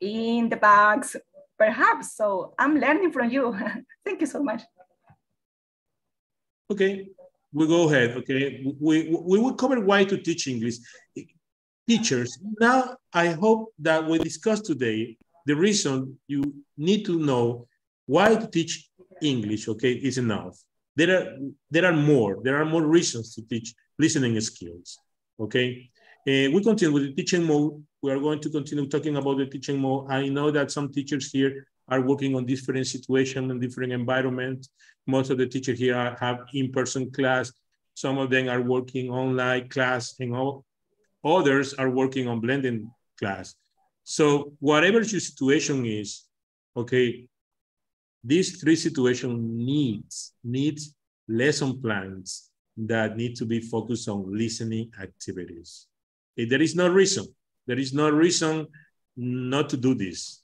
in the bags, perhaps. So I'm learning from you. [laughs] Thank you so much. Okay, we go ahead. Okay, we, we will cover why to teach English. Teachers, now I hope that we discussed today the reason you need to know why to teach English, okay, is enough. There are, there are more, there are more reasons to teach listening skills, okay? Uh, we continue with the teaching mode. We are going to continue talking about the teaching mode. I know that some teachers here are working on different situations and different environments. Most of the teachers here have in-person class. Some of them are working online class and all, others are working on blending class. So whatever your situation is, okay, these three situations needs, needs lesson plans that need to be focused on listening activities. There is no reason, there is no reason not to do this,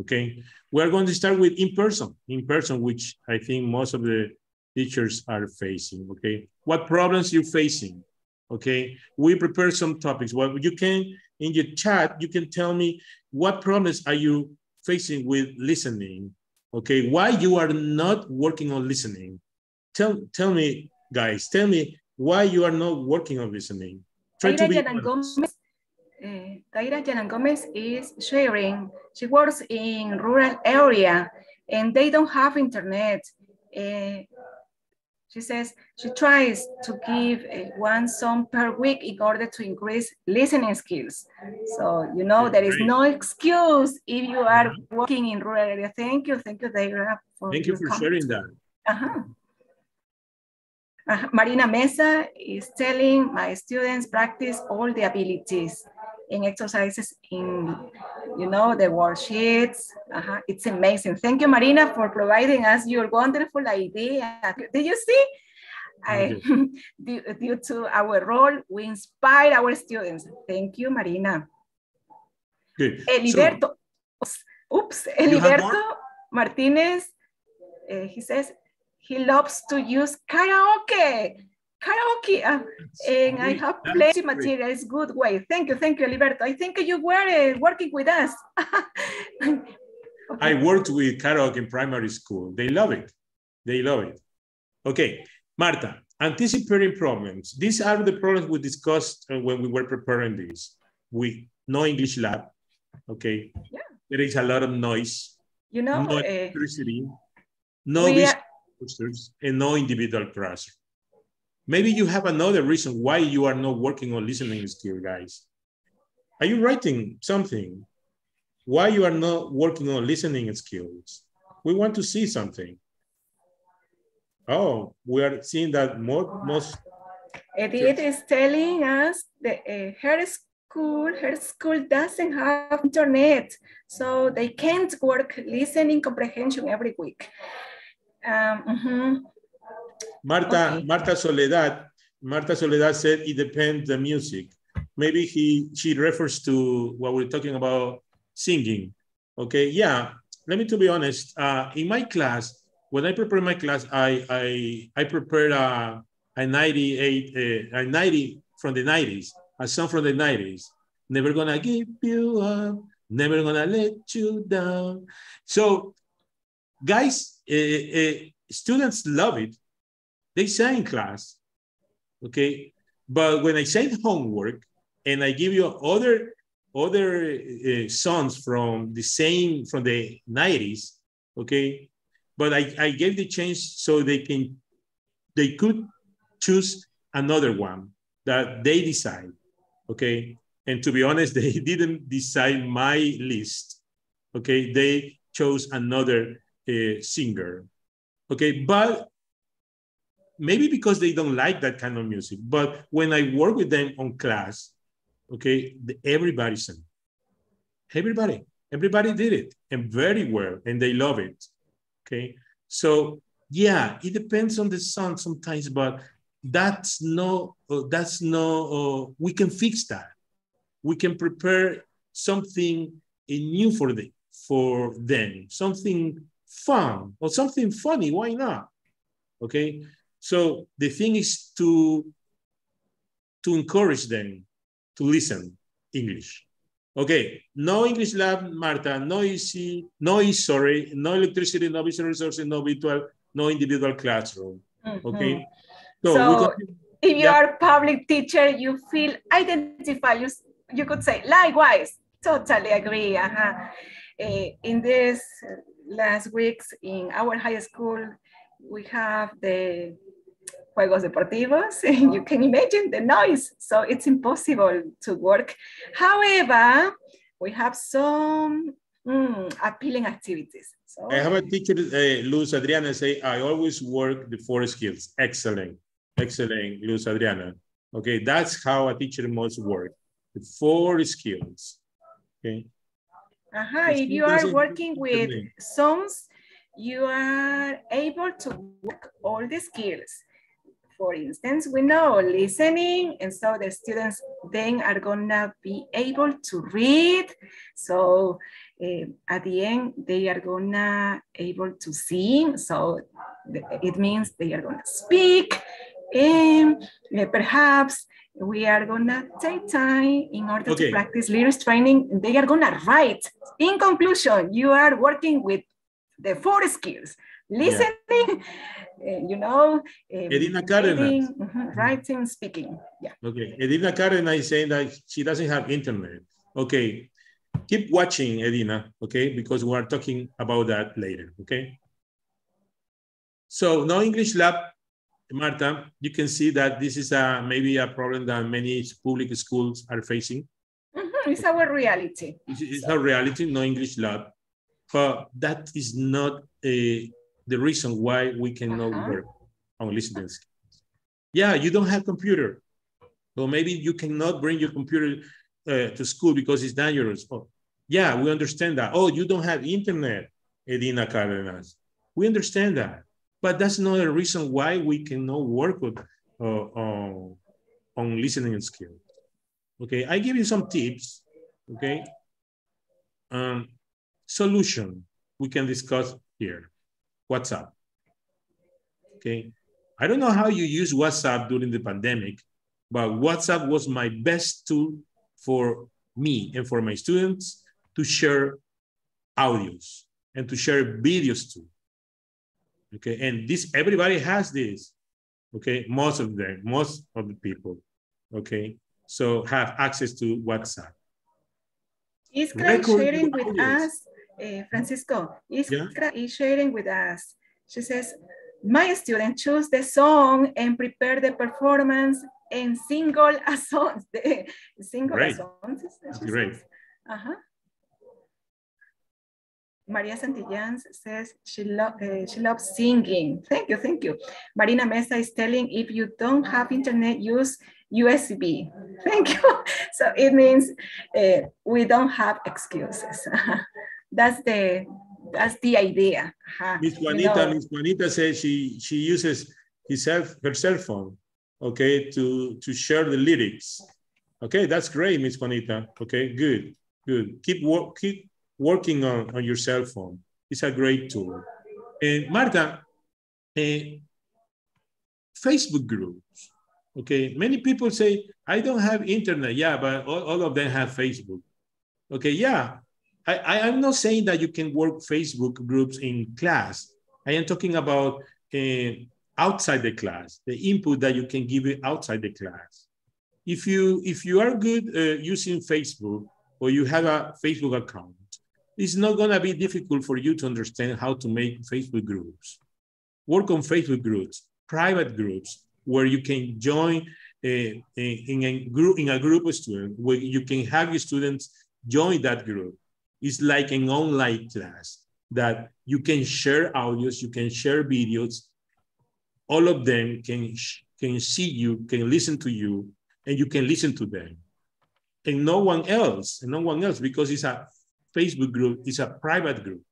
okay? We're going to start with in-person, in-person, which I think most of the teachers are facing, okay? What problems you're facing, okay? We prepare some topics. Well, you can, in your chat, you can tell me what problems are you facing with listening, okay? Why you are not working on listening. Tell, tell me, guys, tell me why you are not working on listening. To be Gomez, uh, Taira Janan Gomez is sharing. She works in rural area and they don't have internet. Uh, she says she tries to give uh, one song per week in order to increase listening skills. So, you know, there is no excuse if you are mm-hmm. working in rural area. Thank you. Thank you, Deira. Thank you for comment. sharing that. Uh -huh. Uh, Marina Mesa is telling my students practice all the abilities in exercises in, you know, the worksheets. Uh -huh. It's amazing. Thank you, Marina, for providing us your wonderful idea. Did you see? I, [laughs] due, due, to our role, we inspire our students. Thank you, Marina. Good. Eliberto, so, oops, Eliberto Martinez, uh, he says he loves to use karaoke karaoke. Uh, and I have plenty material. It's good way. Thank you. Thank you, Liberto. I think you were uh, working with us. [laughs] okay. I worked with karaoke in primary school. They love it. They love it. Okay, Marta, anticipating problems. These are the problems we discussed uh, when we were preparing this. We no English lab. Okay. Yeah. There is a lot of noise. You know, no eh, electricity, no visitors, and no individual classroom. Maybe you have another reason why you are not working on listening skill, guys. Are you writing something? Why you are not working on listening skills? We want to see something. Oh, we are seeing that more, most. Edith is telling us that uh, her school, her school doesn't have internet, so they can't work listening comprehension every week. Um, mm -hmm. Marta, okay. Marta Soledad, Marta Soledad said it depends the music. Maybe he she refers to what we're talking about singing. Okay, yeah. Let me to be honest. Uh, in my class, when I prepare my class, I I I prepared a a 98 uh, a 90 from the 90s, a song from the 90s. Never gonna give you up, never gonna let you down. So, guys, uh, uh, students love it they say in class, okay? But when I say homework and I give you other other uh, songs from the same, from the 90s, okay? But I, I gave the chance so they can, they could choose another one that they decide, okay? And to be honest, [laughs] they didn't decide my list, okay? They chose another uh, singer, okay? But maybe because they don't like that kind of music. But when I work with them on class, okay, the, everybody sang. Everybody, everybody did it and very well, and they love it. Okay, so yeah, it depends on the song sometimes, but that's no, uh, that's no. Uh, we can fix that. We can prepare something new for them, for them, something fun or something funny. Why not? Okay, so the thing is to, to encourage them to listen English. Okay, no English lab, Marta, no easy, no easy, sorry, no electricity, no visual resources, no virtual, no individual classroom. Okay. Mhm. So, if you yeah. are public teacher, you feel identified. You, you could say likewise. Totally agree. Uh-huh. Eh, in this uh, last weeks in our high school, we have the juegos deportivos. And [laughs] you can imagine the noise. So it's impossible to work. However, we have some mm, appealing activities. So I have a teacher, uh, Luz Adriana, say, I always work the four skills. Excellent, excellent, Luz Adriana. Okay, that's how a teacher must work. The four skills. Okay, Uh-huh. If you are working with songs, you are able to work all the skills. For instance, we know listening, and so the students then are gonna be able to read. So eh, at the end, they are gonna able to sing. So it means they are gonna speak. And eh, perhaps we are gonna take time in order Okay. to practice lyrics training. They are gonna write. In conclusion, you are working with the four skills: listening, [laughs] eh, you know, eh, Edina Cárdenas. reading, mhm, writing, speaking. Yeah. Okay, Edina Cárdenas is saying that she doesn't have internet. Okay, keep watching, Edina, okay, because we are talking about that later, okay? So no English lab, Marta, you can see that this is a, maybe a problem that many public schools are facing. Mhm, It's our reality. It's, it's not reality, no English lab, but that is not uh, the reason why we cannot Uh-huh. work on listening skills. Yeah, you don't have computer. Or maybe you cannot bring your computer uh, to school because it's dangerous. Oh, yeah, we understand that. Oh, you don't have internet, Edina Cárdenas. We understand that. But that's not a reason why we cannot work with, uh, on, on listening skill. Okay, I give you some tips. Okay. Um, solution we can discuss here. WhatsApp. Okay. I don't know how you use WhatsApp during the pandemic, but WhatsApp was my best tool for me and for my students to share audios and to share videos too. Okay, and this everybody has this. Okay, most of them, most of the people. Okay, so have access to WhatsApp. Is sharing with us, eh, Francisco, Yeah. Is sharing with us. She says, my student choose the song and prepare the performance and single a song. The [laughs] single a Great. song. Great. Uh-huh. Maria Santillán says she, lo eh, she loves singing. [laughs] Thank you, thank you. Marina Mesa is telling if you don't have internet, use USB. [laughs] Thank you. [laughs] So it means uh, we don't have excuses. that's the that's the idea. Uh-huh. Miss You Juanita, know, Miss Juanita says she she uses his her cell phone, okay, to to share the lyrics. Okay, that's great, Miss Juanita. Okay, good, good. Keep work, keep working on on your cell phone. It's a great tool. And Marta, eh, Facebook groups. Okay, many people say I don't have internet. Yeah, but all, all of them have Facebook. Okay, yeah, I, I, am not saying that you can work Facebook groups in class. I am talking about uh, outside the class, the input that you can give outside the class. If you if you are good uh, using Facebook or you have a Facebook account, it's not gonna be difficult for you to understand how to make Facebook groups. Work on Facebook groups, private groups, where you can join uh, in a group in a group of students, where you can have your students join that group it's like an online class that you can share audios, you can share videos. All of them can, can see you, can listen to you, and you can listen to them. And no one else, and no one else, because it's a Facebook group, is a private group.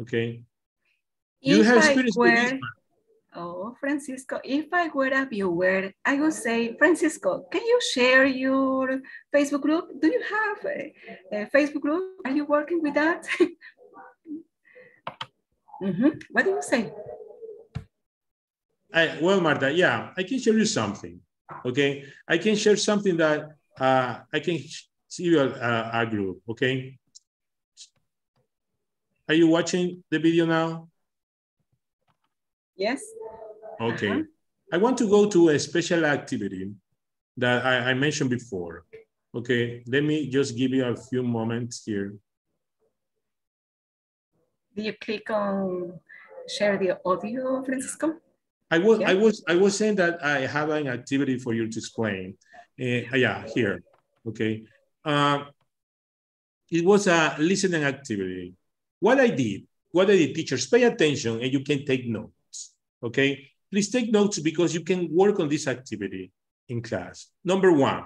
Okay. You if have I experience with this were, oh, Francisco, if I were a viewer, I would say, Francisco, can you share your Facebook group? Do you have a, a Facebook group? Are you working with that? [laughs] Mhm. What do you say? I, well, Marta, yeah, I can share you something. Okay, I can share something that uh, I can serial uh, a group, okay? Are you watching the video now? Yes. Okay. Uh-huh. I want to go to a special activity that I, I mentioned before. Okay, let me just give you a few moments here. Do you click on share the audio, Francisco? I was, Yeah. I was, I was saying that I have an activity for you to explain. Uh, yeah, here. Okay. Uh, it was a listening activity. What I did, what I did, teachers, pay attention and you can take notes. Okay. Please take notes because you can work on this activity in class. Number one.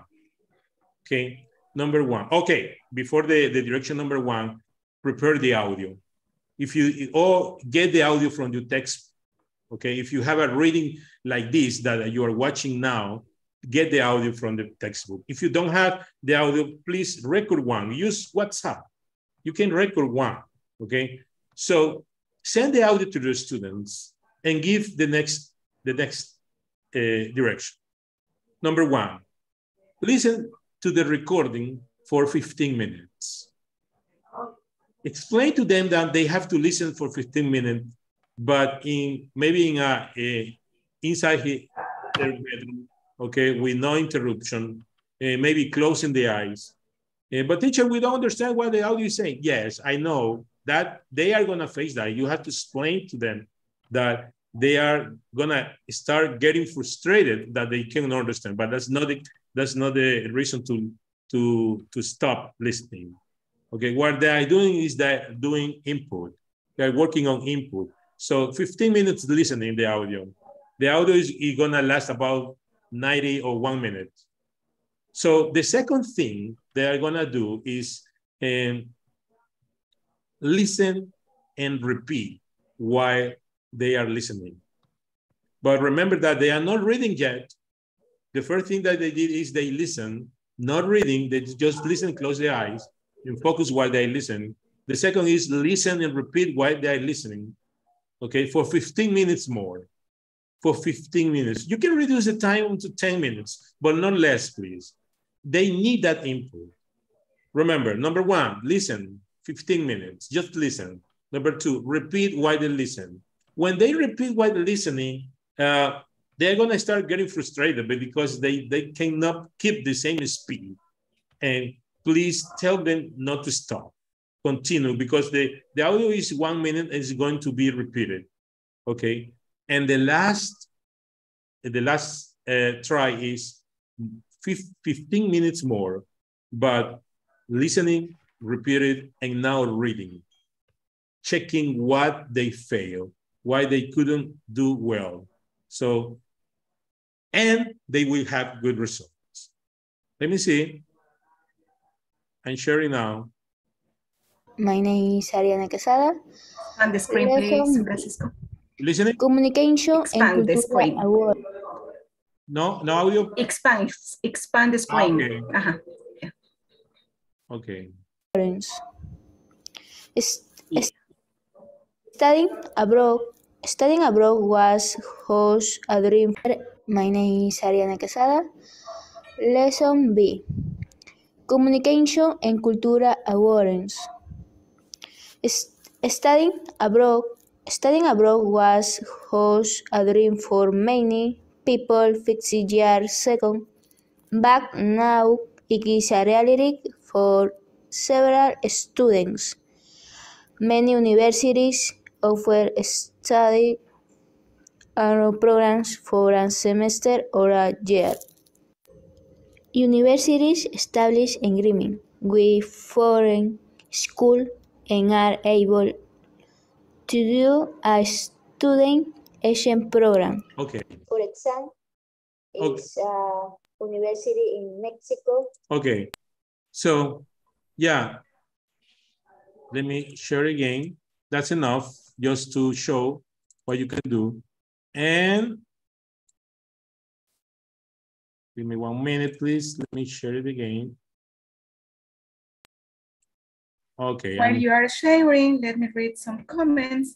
Okay. Number one. Okay. Before the, the direction number one, prepare the audio. If you or get the audio from your text okay if you have a reading like this that you are watching now get the audio from the textbook if you don't have the audio please record one use whatsapp you can record one okay so send the audio to the students and give the next the next uh, direction number one listen to the recording for 15 minutes explain to them that they have to listen for 15 minutes but in maybe in a, a inside their bedroom, okay, with no interruption, uh, maybe closing the eyes. Uh, but teacher, we don't understand what the audio is saying. Yes, I know that they are gonna face that. You have to explain to them that they are gonna start getting frustrated that they cannot understand. But that's not the, that's not the reason to to to stop listening. Okay, what they are doing is they're doing input. They're working on input. So 15 minutes listening the audio. The audio is, is gonna last about 90 or one minute. So the second thing they are gonna do is um, listen and repeat while they are listening. But remember that they are not reading yet. The first thing that they did is they listen, not reading, they just listen, close their eyes, and focus while they listen. The second is listen and repeat while they are listening okay, for 15 minutes more. For 15 minutes. You can reduce the time to 10 minutes, but not less, please. They need that input. Remember, number one, listen, 15 minutes, just listen. Number two, repeat while they listen. When they repeat while listening, uh, they're gonna start getting frustrated because they, they cannot keep the same speed. And please tell them not to stop continue because the, the audio is one minute and is going to be repeated. Okay. And the last, the last uh, try is 15 minutes more, but listening, repeated, and now reading, checking what they failed, why they couldn't do well. So, and they will have good results. Let me see. I'm sharing now. My name is Ariana Quesada. And the screen, please, Welcome. Francisco. Listening? Communication Expand and the Cultura screen. Award. No, no audio? Expand, expand the screen. Ah, okay. Uh-huh. Ajá. Okay. Is- is- Studying abroad, studying abroad was host a dream. My name is Ariana Quesada. Lesson B. Communication and Cultura Awareness. Studying abroad, studying abroad was host a dream for many people 50 years second. But now it is a reality for several students. Many universities offer study programs for a semester or a year. Universities establish agreement with foreign schools and are able to do a student exchange program. Okay. For example, Okay. it's a university in Mexico Okay. So, yeah. Let me share again. That's enough just to show what you can do. And give me one minute, please. Let me share it again. Okay. While I'm- you are sharing, let me read some comments.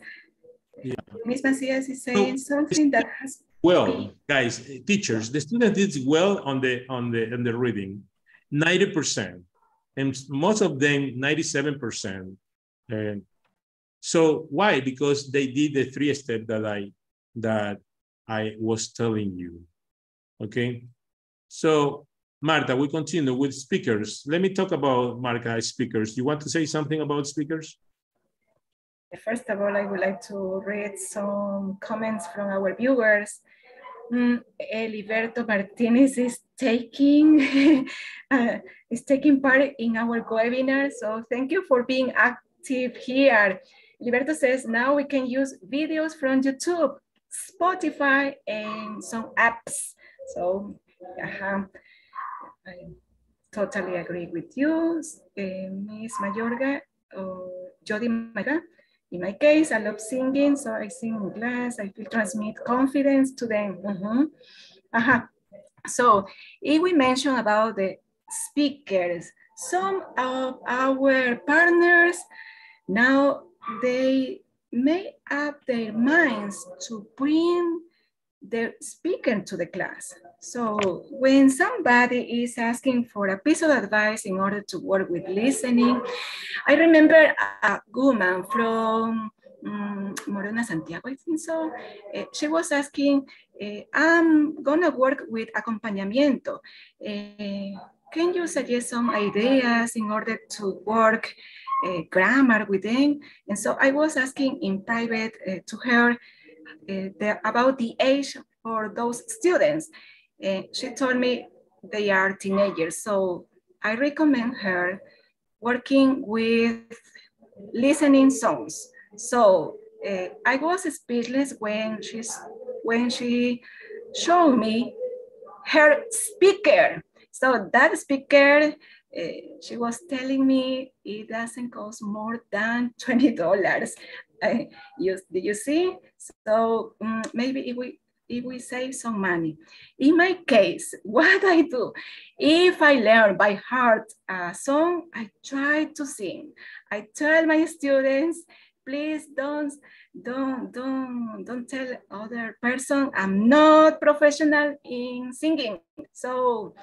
Yeah. Miss Macias is saying something that has Well, guys, teachers, the student did well on the on the on the reading, 90%. And most of them, 97%. And so why? Because they did the three step that I that I was telling you. Okay. So Marta, we continue with speakers. Let me talk about Marta speakers. You want to say something about speakers? First of all, I would like to read some comments from our viewers. Mm, Eliberto Martinez is taking [laughs] uh, is taking part in our webinar. So thank you for being active here. Eliberto says now we can use videos from YouTube, Spotify, and some apps. So uh -huh. I totally agree with you, uh, Miss Mayorga or Jody Maga. In my case, I love singing, so I sing in class. I feel transmit confidence to them. Uh -huh. Uh -huh. So if we mention about the speakers, some of our partners now they make up their minds to bring the speaker to the class. So when somebody is asking for a piece of advice in order to work with listening, I remember a woman from um, Morona Santiago, I think so. Uh, she was asking, uh, I'm gonna work with acompañamiento. Uh, can you suggest some ideas in order to work grammar with them? And so I was asking in private to her the, about the age for those students. Uh, she told me they are teenagers. So I recommend her working with listening songs. So uh, I was speechless when she's when she showed me her speaker. So that speaker, uh, she was telling me it doesn't cost more than twenty dollars. [laughs] You, did you see? So um, maybe if we if we save some money. In my case, [laughs] what I do, if I learn by heart a song, I try to sing. I tell my students, please don't, don't, don't, don't tell other person I'm not professional in singing. So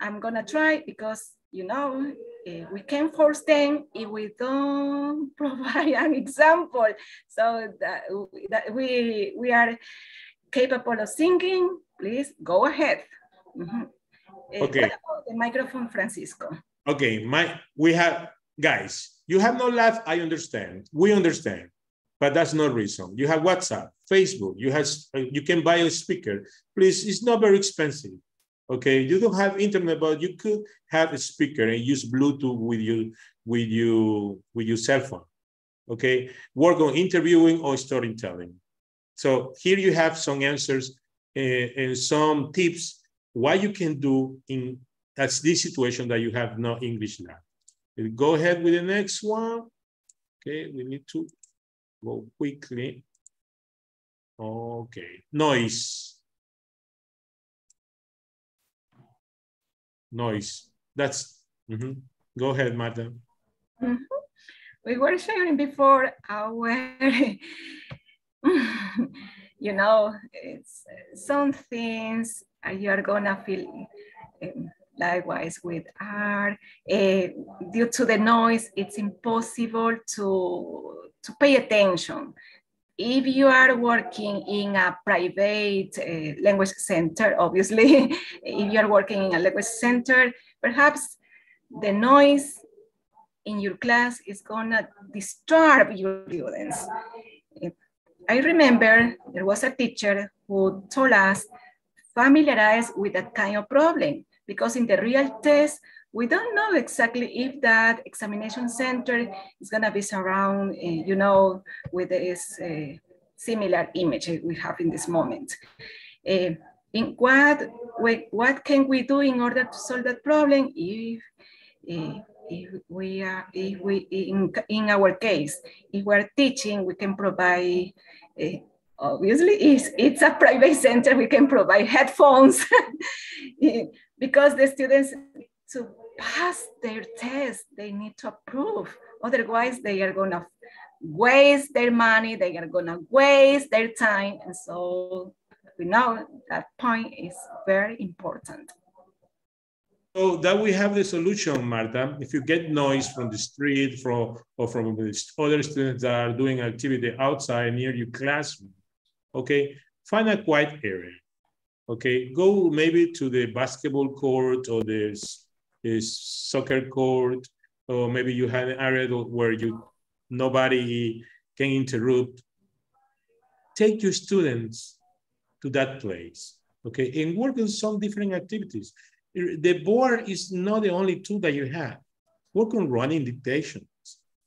I'm gonna try because you know, uh, we can force them if we don't [laughs] provide an example. So that, that we, we are capable of singing, please go ahead. Mm -hmm. Okay. the microphone, Francisco. Okay, my we have guys. You have no laugh. I understand. We understand, but that's no reason. You have WhatsApp, Facebook. You have you can buy a speaker. Please, it's not very expensive. Okay, you don't have internet, but you could have a speaker and use Bluetooth with you with you with your cell phone. Okay, work on interviewing or storytelling. So here you have some answers uh, and some tips what you can do in that's this situation that you have no English now. Go ahead with the next one. Okay, we need to go quickly. Okay, noise. Noise. That's, mm -hmm. go ahead, Marta. Mm -hmm. We were sharing before our [laughs] you know, it's some things you're gonna feel um, likewise with art. Uh, due to the noise, it's impossible to, to pay attention. If you are working in a private uh, language center, obviously, [laughs] if you are working in a language center, perhaps the noise in your class is gonna disturb your students. I remember there was a teacher who told us familiarize with that kind of problem because in the real test, we don't know exactly if that examination center is gonna be surround, uh, you know, with this uh, similar image we have in this moment. Uh, in what, what can we do in order to solve that problem if if we are, if we, in, in our case, if we're teaching, we can provide, obviously it's, it's a private center, we can provide headphones [laughs] because the students to pass their test, they need to approve. Otherwise they are gonna waste their money, they are gonna waste their time. And so we know that point is very important. So that we have the solution, Marta. If you get noise from the street from, or from the other students that are doing activity outside near your classroom, okay, find a quiet area. Okay, go maybe to the basketball court or the, the soccer court, or maybe you have an area where you nobody can interrupt. Take your students to that place, okay, and work on some different activities the board is not the only tool that you have. Work on running dictations,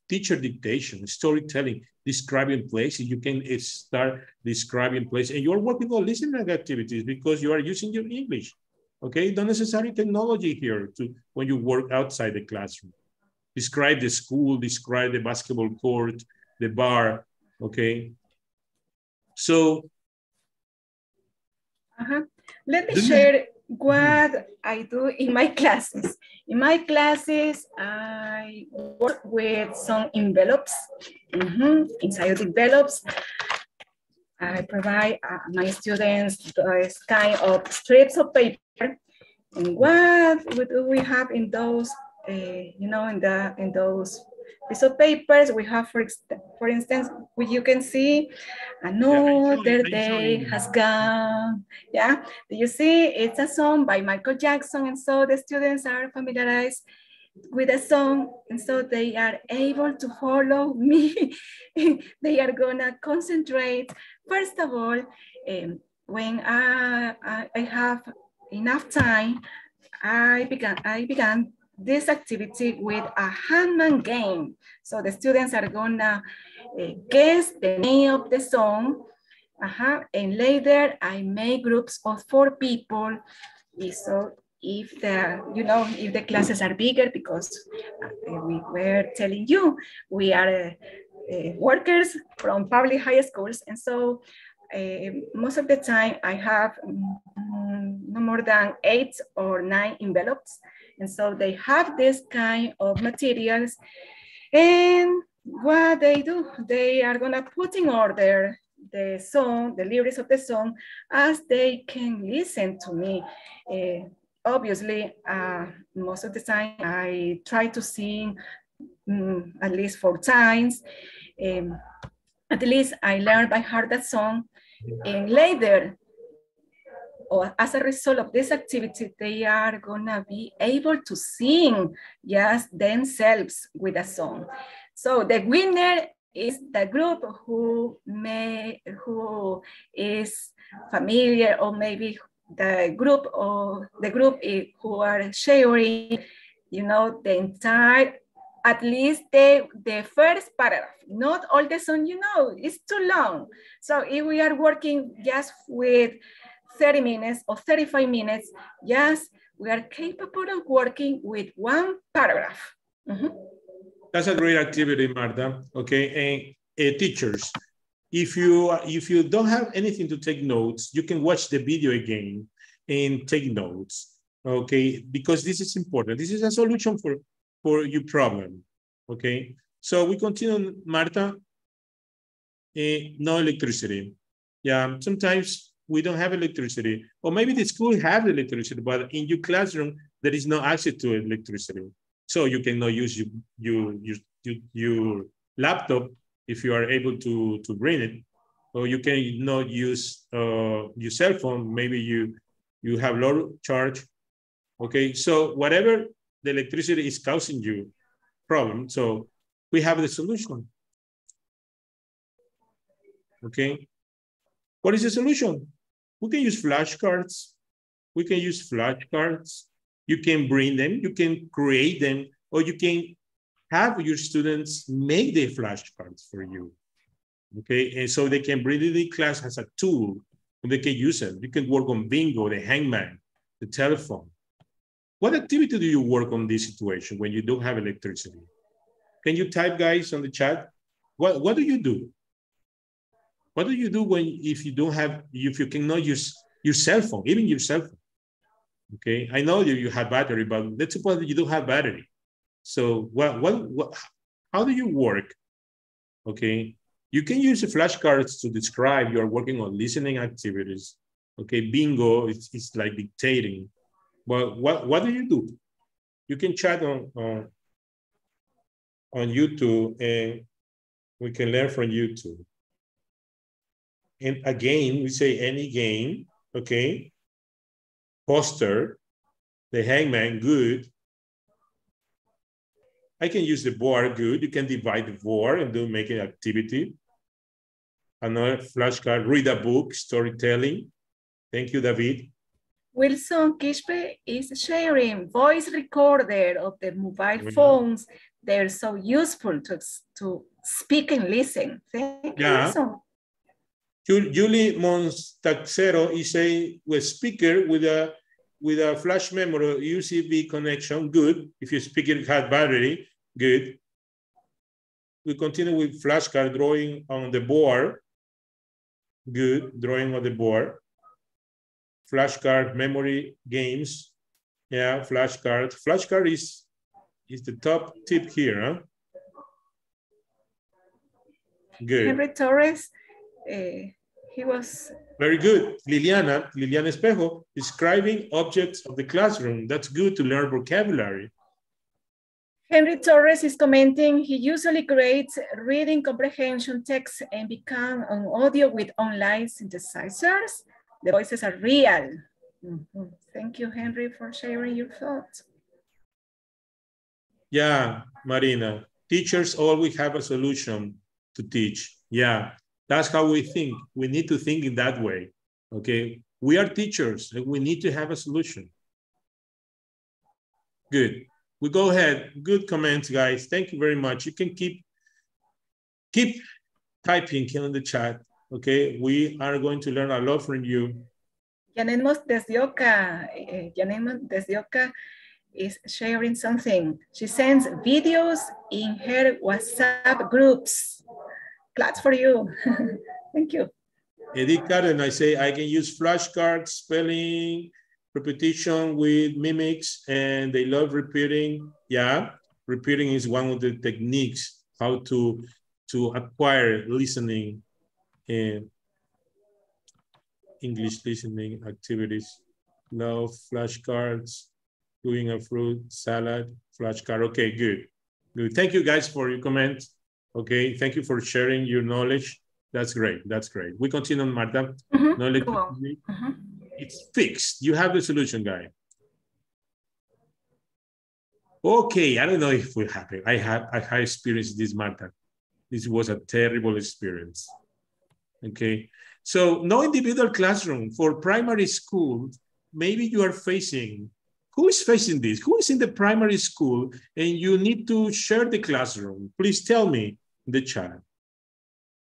teacher dictation, storytelling, describing places. You can eh, start describing places and you're working on listening activities because you are using your English. Okay, don't necessarily technology here to when you work outside the classroom. Describe the school, describe the basketball court, the bar, okay? So. Uh -huh. Let me share what I do in my [laughs] classes. In my classes, I work with some envelopes. Mm -hmm. Inside envelopes, I provide uh, my students this kind of strips of paper. And what do we have in those, uh, you know, in the in those piece of papers we have, for, for instance, you can see another day has gone. Yeah, do you see? It's a song by Michael Jackson. And so the students are familiarized with a song. And so they are able to follow [laughs] me. they are gonna concentrate. First of all, um, when I, I, have enough time, I began, I began this activity with a hangman game. So the students are gonna uh, guess the name of the song. Uh -huh. And later I make groups of four people. So if the, you know, if the classes are bigger because uh, we were telling you, we are uh, workers from public high schools. And so uh, most of the time I have um, no more than eight or nine envelopes and so they have this kind of materials and what they do, they are gonna put in order the song, the lyrics of the song, as they can listen to me. Uh, obviously, uh, most of the time I try to sing um, at least four times. Um, at least I learned by heart that song. And later, or as a result of this activity, they are gonna be able to sing just themselves with a song. So the winner is the group who may who is familiar or maybe the group or the group who are sharing, you know, the entire at least the, the first paragraph, not all the song, you know, it's too long. So if we are working just with 30 minutes or 35 minutes, yes, we are capable of working with one paragraph. Mm -hmm. That's a great activity, Marta. Okay, and uh, teachers, if you if you don't have anything to take notes, you can watch the video again and take notes. Okay, because this is important. This is a solution for for your problem. Okay, so we continue, Marta. Uh, no electricity. Yeah, sometimes we don't have electricity. Or maybe the school have electricity, but in your classroom, there is no access to electricity. So you cannot use your, your, your, your laptop if you are able to, to bring it. Or you cannot use uh, your cell phone. Maybe you, you have low charge. Okay, so whatever the electricity is causing you problem, so we have the solution. Okay, what is the solution? We can use flashcards. We can use flashcards. You can bring them, you can create them, or you can have your students make the flashcards for you. Okay, and so they can bring it in class as a tool and they can use it. You can work on bingo, the hangman, the telephone. What activity do you work on this situation when you don't have electricity? Can you type guys on the chat? What, what do you do? What do you do when if you don't have if you cannot use your cell phone, even your cell phone? Okay, I know you, you have battery, but let's suppose that you don't have battery. So what, what, what how do you work? Okay, you can use the flashcards to describe you are working on listening activities. Okay, bingo, it's, it's like dictating. But what, what do you do? You can chat on, on, on YouTube and we can learn from YouTube. And again, we say any game, okay? Poster, the hangman, good. I can use the board, good. You can divide the board and do make an activity. Another flashcard, read a book, storytelling. Thank you, David. Wilson Quishpe is sharing voice recorder of the mobile phones. They're so useful to, to speak and listen. Thank Yeah. you, Wilson. Julie Monstaxero is a with speaker with a with a flash memory USB connection. Good. If your speaker had battery, good. We continue with flashcard drawing on the board. Good. Drawing on the board. Flashcard memory games. Yeah, flashcard. Flashcard is is the top tip here, huh? Good. Henry Torres, eh, he was Very good. Liliana, Liliana Espejo, describing objects of the classroom. That's good to learn vocabulary. Henry Torres is commenting, he usually creates reading comprehension text and become an audio with online synthesizers. The voices are real. Mhm. Thank you, Henry, for sharing your thoughts. Yeah, Marina. Teachers always have a solution to teach. Yeah, that's how we think. We need to think in that way. Okay. We are teachers and we need to have a solution. Good. We go ahead. Good comments, guys. Thank you very much. You can keep keep typing in the chat. Okay. We are going to learn a lot from you. Janet Mos desde Oca, eh, Janet Mos desde Oca is sharing something. She sends videos in her WhatsApp groups. Claps for you. [laughs] Thank you. Edith Karen, I say I can use flashcards, spelling, repetition with mimics, and they love repeating. Yeah, repeating is one of the techniques how to to acquire listening and English listening activities. Love flashcards, doing a fruit salad, flashcard. Okay, good. Good. Thank you guys for your comment. Okay, thank you for sharing your knowledge. That's great. That's great. We continue on Marta. Mhm, Knowledge go on. Mhm. it's fixed. You have the solution, guy. Okay, I don't know if we have it. I have I have experienced this, Marta. This was a terrible experience. Okay, so no individual classroom for primary school. Maybe you are facing. Who is facing this? Who is in the primary school and you need to share the classroom? Please tell me the child.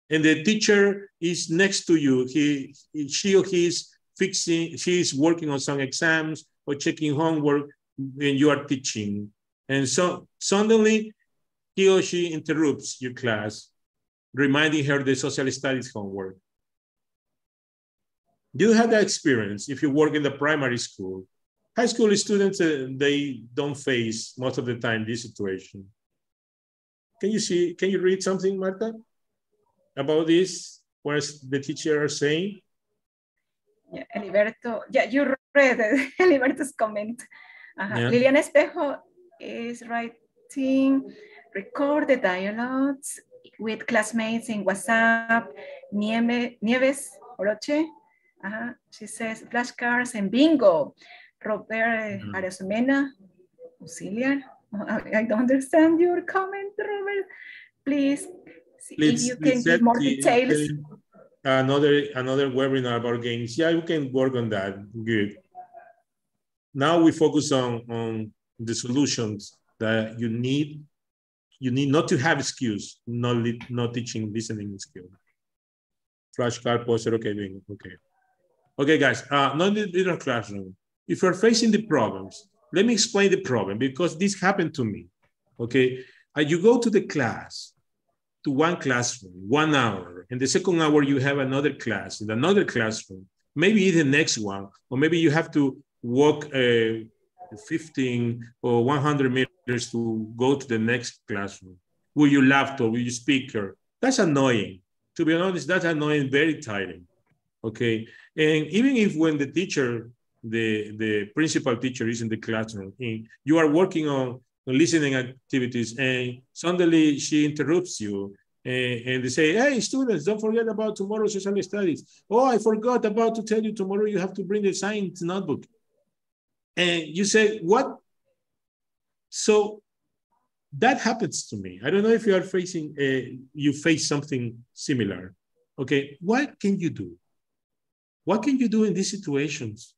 And the teacher is next to you. He, she or he is fixing, she is working on some exams or checking homework when you are teaching. And so suddenly he or she interrupts your class, reminding her the social studies homework. Do you have that experience if you work in the primary school? High school students, uh, they don't face most of the time this situation. Can you see, can you read something, Marta, about this? What the teacher are saying? Yeah, Eliberto, yeah, you read [laughs] Eliberto's comment. Ajá. Yeah. Liliana Espejo is writing, record the dialogues with classmates in WhatsApp. Nieve, Nieves Oroche, ajá, she says flashcards and bingo. Robert Mhm. Aresumena, auxiliar. I don't understand your comment, Robert. Please, see if you can give more details. Another another webinar about games. Yeah, we can work on that. Good. Now we focus on on the solutions that you need. You need not to have excuse, not not teaching listening skill. Flashcard poster. Okay, okay. Okay, guys. Uh, not in the classroom. If you're facing the problems, let me explain the problem because this happened to me. Okay, uh, you go to the class to one classroom, one hour, and the second hour you have another class in another classroom, maybe the next one, or maybe you have to walk uh, 15 or 100 meters to go to the next classroom with your laptop, with your speaker. That's annoying. To be honest, that's annoying, very tiring. Okay. And even if when the teacher the, the principal teacher is in the classroom. And you are working on, listening activities and suddenly she interrupts you and, and, they say, hey, students, don't forget about tomorrow social studies. Oh, I forgot about to tell you tomorrow you have to bring the science notebook. And you say, what? So that happens to me. I don't know if you are facing, uh, you face something similar. Okay, what can you do? What can you do in these situations?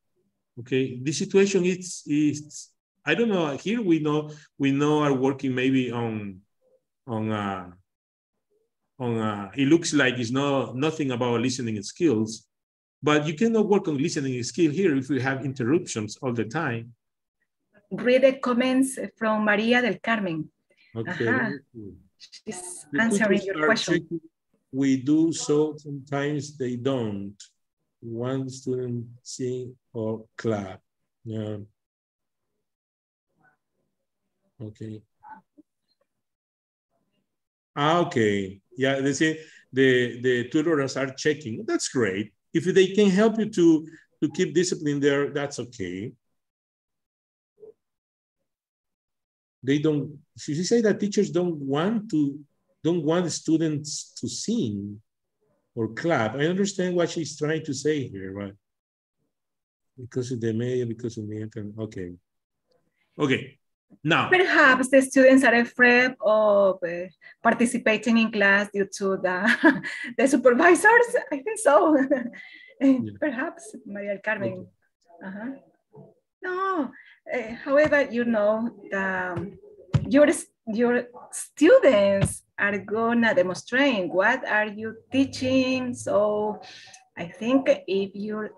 Okay, the situation is, is I don't know, here we know, we know are working maybe on, on, uh, on uh, it looks like it's not nothing about listening skills, but you cannot work on listening skill here if you have interruptions all the time. Read the comments from Maria del Carmen. Okay. Uh -huh. She's answering your question. Checking. We do so sometimes they don't. One student sing or clap. Yeah. Okay. Ah, okay. Yeah, they say the, the tutors are checking. That's great. If they can help you to, to keep discipline there, that's okay. They don't, she say that teachers don't want to, don't want students to sing or clap. I understand what she's trying to say here, right? Because of the media, because of the internet. Okay. Okay. Now, perhaps the students are afraid of uh, participating in class due to the, [laughs] the supervisors. I think so. [laughs] yeah. Perhaps, Maria Carmen. Okay. Uh -huh. No, uh, however, you know, the, your, your students are gonna demonstrate what are you teaching. So I think if you're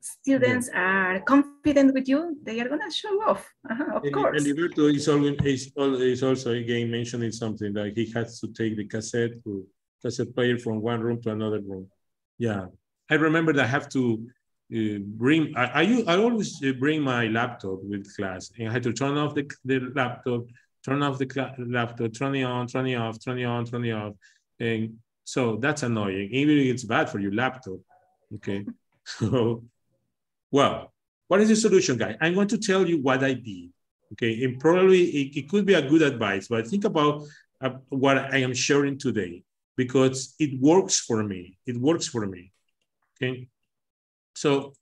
students are confident with you, they are gonna show off, uh -huh, of and, course. And is, always, is, is also again mentioning something that he has to take the cassette to cassette player from one room to another room. Yeah, I remember that I have to uh, bring, I, I, I always uh, bring my laptop with class and I had to turn off the, the laptop, turn off the laptop, turn it on, turn it off, turn it on, turn it off. And so that's annoying. Even if it's bad for your laptop, okay? [laughs] So well, what is the solution, guy? I'm going to tell you what I did. Okay, and probably it, it could be a good advice, but think about uh, what I am sharing today because it works for me. It works for me. Okay, so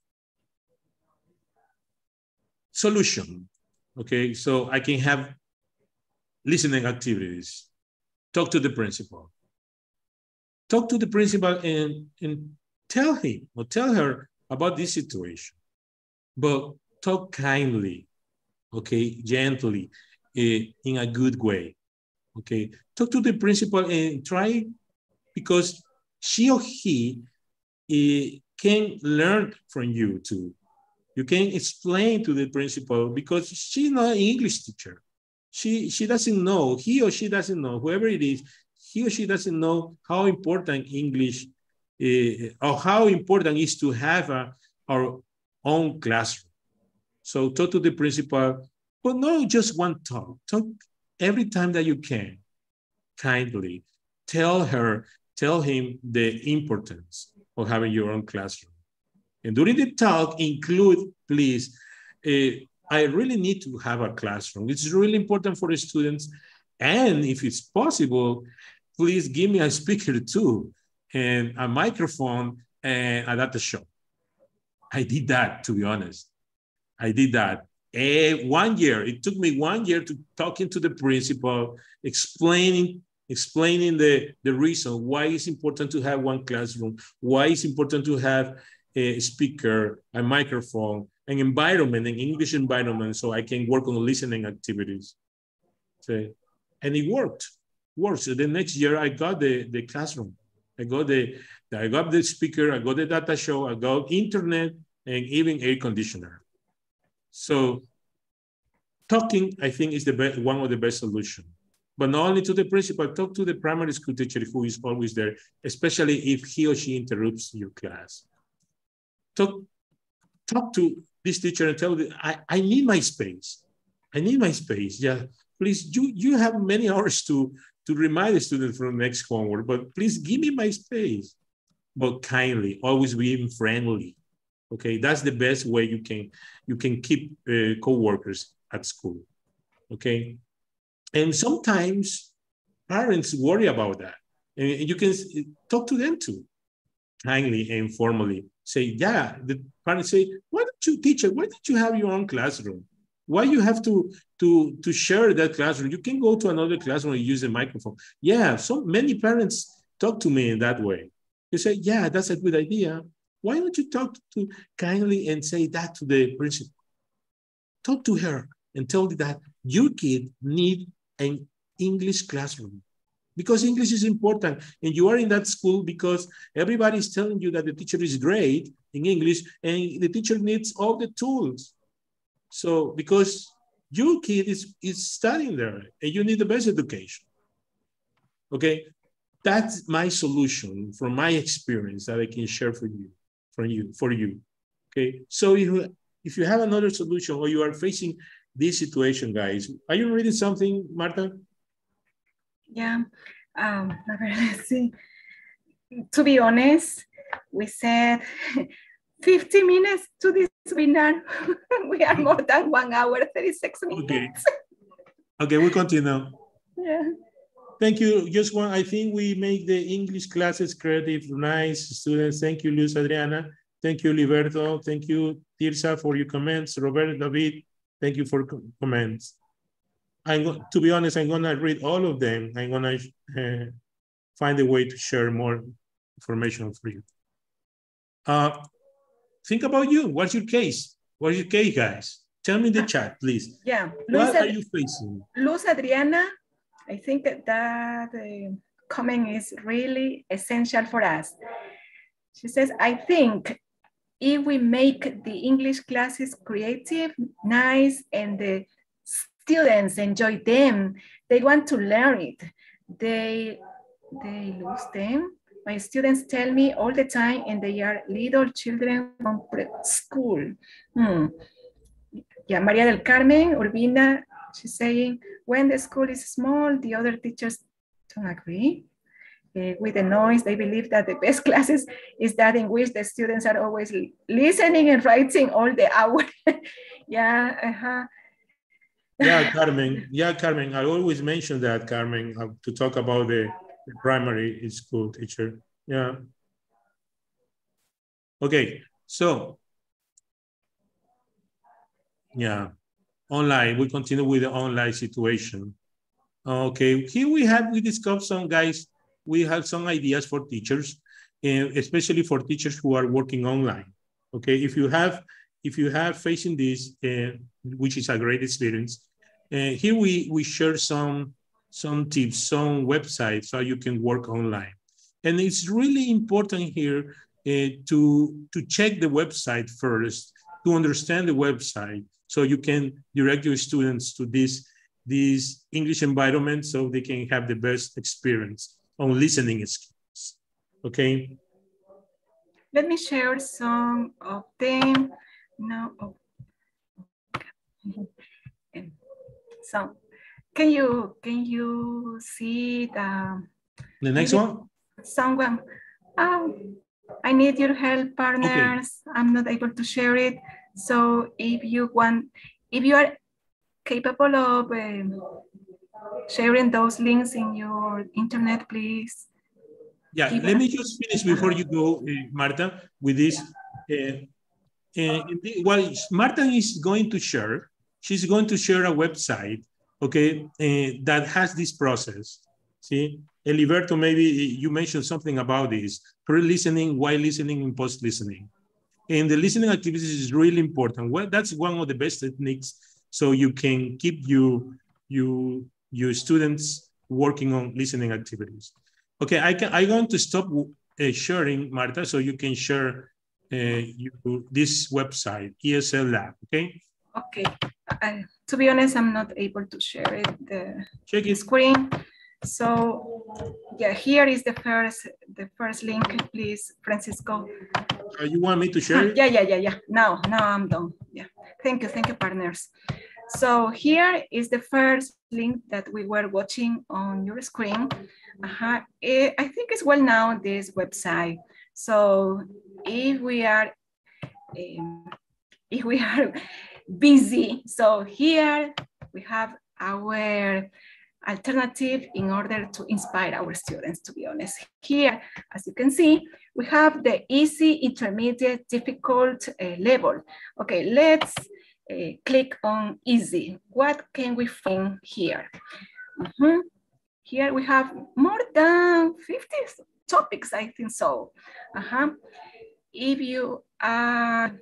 solution. Okay, so I can have listening activities. Talk to the principal. Talk to the principal and, and tell him or tell her about this situation but talk kindly, okay, gently, uh, in a good way, okay? Talk to the principal and try, because she or he uh, can learn from you too. You can explain to the principal because she's not an English teacher. She, she doesn't know, he or she doesn't know, whoever it is, he or she doesn't know how important English uh, or how important is to have a, our own classroom. So talk to the principal, but not just one talk. Talk every time that you can, kindly. Tell her, tell him the importance of having your own classroom. And during the talk, include, please, uh, I really need to have a classroom. It's really important for the students. And if it's possible, please give me a speaker too, and a microphone and a data show. I did that, to be honest. I did that. And one year, it took me one year to talking to the principal, explaining explaining the, the reason why it's important to have one classroom, why it's important to have a speaker, a microphone, an environment, an English environment, so I can work on listening activities. So, and it worked. Worked. So the next year, I got the, the classroom. I got the, I got the speaker, I got the data show, I got internet, and even air conditioner. So talking, I think, is the best, one of the best solutions. But not only to the principal, talk to the primary school teacher who is always there, especially if he or she interrupts your class. Talk, talk to this teacher and tell them, I, I need my space. I need my space. Yeah, please, you, you have many hours to, to remind the student from next homework, but please give me my space. But kindly, always being friendly Okay, that's the best way you can you can keep uh, co-workers at school. Okay, and sometimes parents worry about that, and you can talk to them too, kindly and formally. Say, yeah, the parents say, why don't you teach it? Why don't you have your own classroom? Why you have to to to share that classroom? You can go to another classroom and use a microphone. Yeah, so many parents talk to me in that way. They say, yeah, that's a good idea. Why don't you talk to kindly and say that to the principal? Talk to her and tell her that your kid need an English classroom because English is important. And you are in that school because everybody is telling you that the teacher is great in English and the teacher needs all the tools. So because your kid is, is studying there and you need the best education. Okay, that's my solution from my experience that I can share for you for you for you. Okay? So if if you have another solution or you are facing this situation guys are you reading something marta yeah um [laughs] let's see to be honest we said 50 minutes to this webinar [laughs] we are more than one hour 36 minutes okay okay we continue yeah Thank you. Just one, I think we make the English classes creative, nice students. Thank you, Luz Adriana. Thank you, Liberto. Thank you, Tirsa, for your comments. Robert, David, thank you for comments. I'm to be honest, I'm gonna read all of them. I'm gonna uh, find a way to share more information for you. Uh, think about you. What's your case? What's your case, guys? Tell me in the chat, please. Yeah. what are you facing? Luz Adriana I think that that uh, comment is really essential for us. She says, I think if we make the English classes creative, nice, and the students enjoy them, they want to learn it. They, they lose them. My students tell me all the time, and they are little children from school. Hmm. Yeah, Maria del Carmen Urbina, she's saying, when the school is small, the other teachers don't agree. Uh, with the noise, they believe that the best [laughs] classes is that in which the students are always listening and writing all the hour. [laughs] yeah, uh-huh. Yeah, Carmen. Yeah, Carmen. I always mention that, Carmen, uh, to talk about the, the primary school teacher. Yeah. Okay, so yeah online. We continue with the online situation. Okay, here we have, we discussed some guys, we have some ideas for teachers, especially for teachers who are working online. Okay, if you have, if you have facing this, uh, which is a great experience, uh, here we, we share some, some tips, some websites so you can work online. And it's really important here uh, to, to check the website first, to understand the website, so you can direct your students to this, this English environment so they can have the best experience on listening skills, okay? Let me share some of them now. Oh. So, can you can you see the the next one? Someone, oh, I need your help, partners. Okay. I'm not able to share it. So if you want, if you are capable of um, sharing those links in your internet, please. Yeah, let me just finish before you go, uh, Marta, with this. Uh, uh, well, Marta is going to share, she's going to share a website, okay, uh, that has this process. See, Eliberto, maybe you mentioned something about this, pre-listening, while listening, and post-listening. And the listening activities is really important. Well, that's one of the best techniques so you can keep you, you, your students working on listening activities. Okay, I can, I'm going to stop uh, sharing, Marta, so you can share uh, you, this website, ESL Lab, okay? Okay, I, to be honest, I'm not able to share it, the Check it. screen. So yeah, here is the first the first link, please, Francisco. Uh, you want me to share it? Yeah, yeah, yeah, yeah. Now, now I'm done. Yeah. Thank you, thank you, partners. So here is the first link that we were watching on your screen. Uh -huh. I think it's well known, this website. So if we are um, if we are busy. So here we have our alternative in order to inspire our students, to be honest. Here, as you can see, we have the easy, intermediate, difficult uh, level. Okay, let's uh, click on easy. What can we find here? Mm -hmm. Here we have more than 50 topics, I think so. Uh -huh. If you are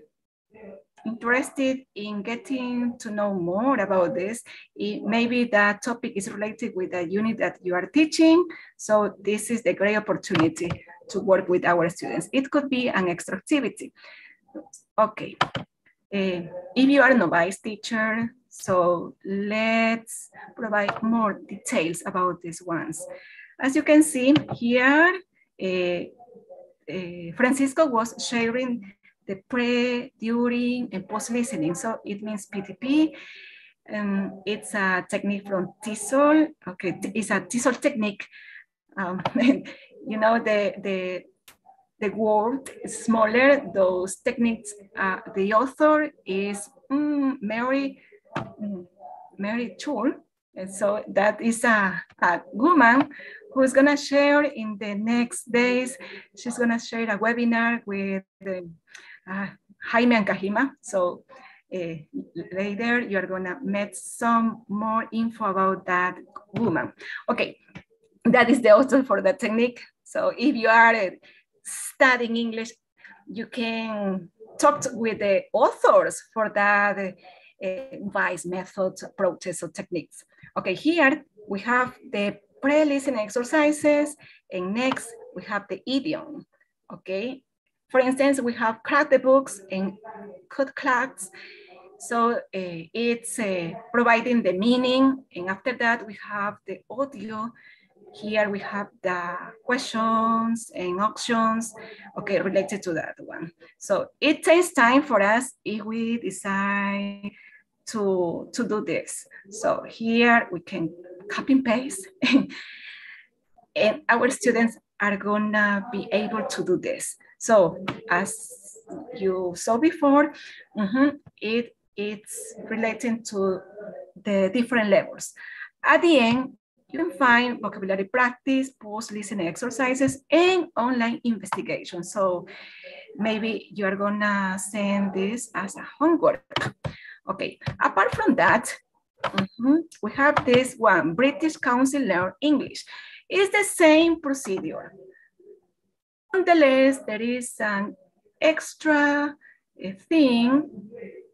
interested in getting to know more about this, it, maybe that topic is related with the unit that you are teaching. So this is the great opportunity to work with our students. It could be an extra activity. Okay. Uh, if you are a novice teacher, so let's provide more details about these ones. As you can see here, uh, uh, Francisco was sharing the pre, during, and post listening. So it means PTP. Um, it's a technique from TESOL. Okay, it's a TESOL technique. Um, [laughs] you know, the, the, the word is smaller, those techniques, uh, the author is mm, Mary, mm, Mary Chul. And so that is a, a woman who's gonna share in the next days. She's gonna share a webinar with the uh, Jaime and Kahima. So uh, later you're gonna meet some more info about that woman. Okay, that is the author for the technique. So if you are uh, studying English, you can talk with the authors for that uh, methods, approaches, or techniques. Okay, here we have the pre-listening exercises, and next we have the idiom. Okay, for instance, we have crack the books and cut clacks. So uh, it's uh, providing the meaning. And after that, we have the audio. Here we have the questions and options, okay, related to that one. So it takes time for us if we decide to, to do this. So here we can copy and paste [laughs] and our students are gonna be able to do this. So as you saw before, mm -hmm, it, it's relating to the different levels. At the end, you can find vocabulary practice, post-listening exercises, and online investigation. So maybe you're gonna send this as a homework. Okay, apart from that, mm -hmm, we have this one, British Council Learn English. It's the same procedure. Nonetheless, there is an extra eh, thing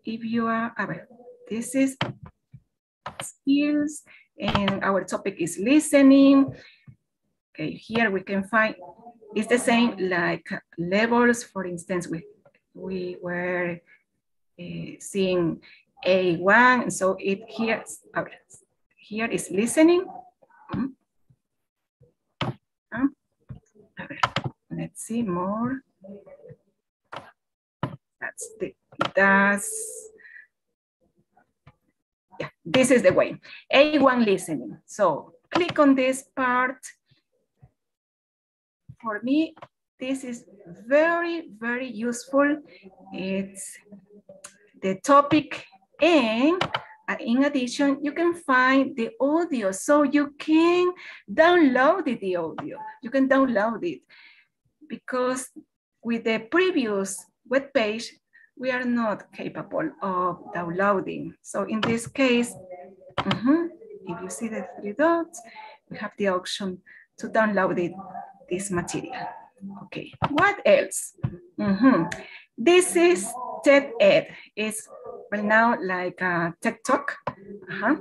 if you are, this is skills and our topic is listening. Okay, here we can find, it's the same like levels. For instance, we, we were uh, seeing A1, and so it here, here is listening. Mm -hmm. Let's see more. That's the, that's, yeah, this is the way. A1 listening. So click on this part. For me, this is very, very useful. It's the topic and uh, in addition, you can find the audio. So you can download the audio. You can download it because with the previous web page, we are not capable of downloading. So in this case, mm -hmm, if you see the three dots, we have the option to download it, this material. Okay, what else? Mm -hmm. This is TED Ed. It's well now like a TED Talk. Uh -huh.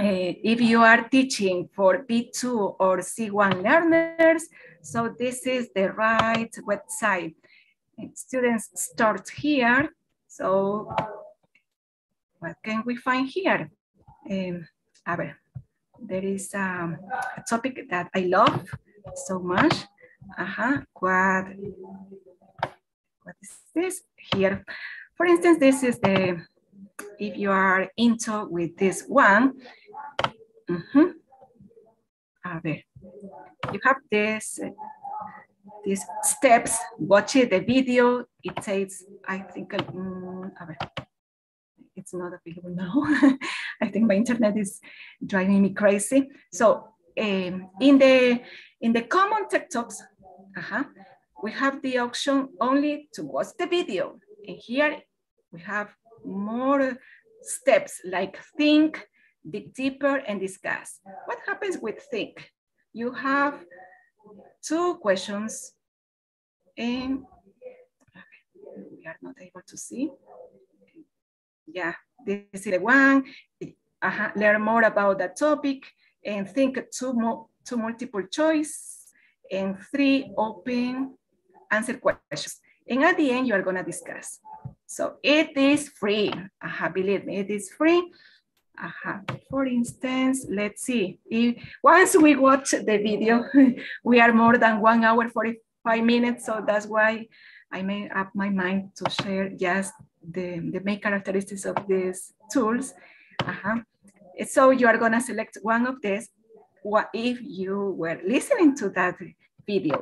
uh, if you are teaching for B2 or C1 learners, so this is the right website. Students start here. So what can we find here? Um, a ver, there is um, a topic that I love so much. Uh -huh. What, what is this here? For instance, this is the, if you are into with this one, mm -hmm. a ver, you have this these steps, watch it, the video, it takes, I think, um, it's not available now. [laughs] I think my internet is driving me crazy. So um, in the in the common TED talks, uh -huh, we have the option only to watch the video. And here we have more steps like think, dig deeper, and discuss. What happens with think? You have two questions and we are not able to see. Yeah, this is the one. Uh -huh. Learn more about the topic and think two, mo two multiple choice and three open answer questions. And at the end, you are gonna discuss. So it is free. Uh -huh, believe me, it is free. -huh. For instance, let's see. If, once we watch the video, [laughs] we are more than one hour, 45 minutes. So that's why I made up my mind to share just the, the main characteristics of these tools. -huh. So you are gonna select one of these what if you were listening to that video.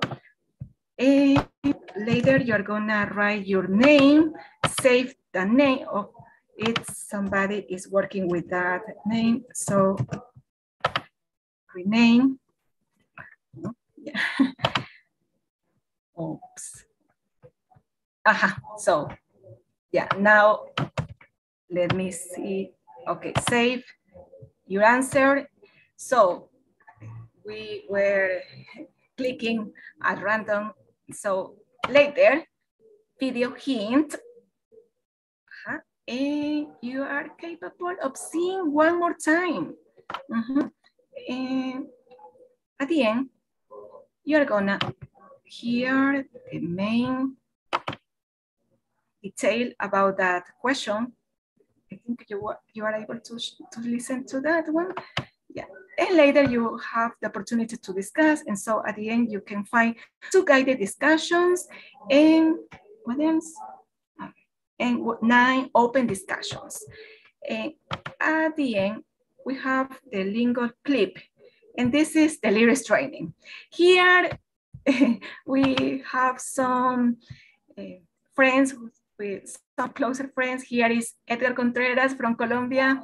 And later you're gonna write your name, save the name of if somebody is working with that name. So rename. Oops. Aha, so yeah, now let me see. Okay, save your answer. So we were clicking at random. So later, video hint, and you are capable of seeing one more time. Mm -hmm. And at the end, you're gonna hear the main detail about that question. I think you, you are able to, to listen to that one. Yeah, and later you have the opportunity to discuss. And so at the end, you can find two guided discussions and what else? And nine open discussions. And at the end, we have the lingo clip. And this is the LyricsTraining. Here, [laughs] we have some uh, friends with some closer friends. Here is Edgar Contreras from Colombia.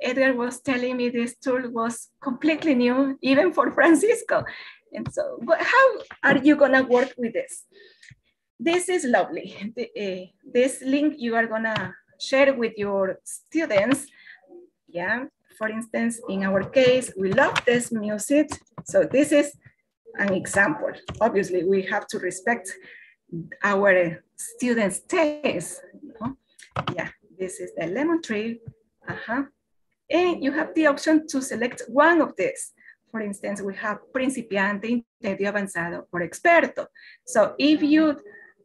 Edgar was telling me this tool was completely new, even for [laughs] Francisco. And so, how are you gonna work with this? This is lovely. The, uh, this link you are gonna share with your students. Yeah, for instance, in our case, we love this music. So this is an example. Obviously, we have to respect our students' taste. Yeah, this is the lemon tree. Uh-huh. And you have the option to select one of these. For instance, we have principiante, intermedio avanzado, or experto. So if you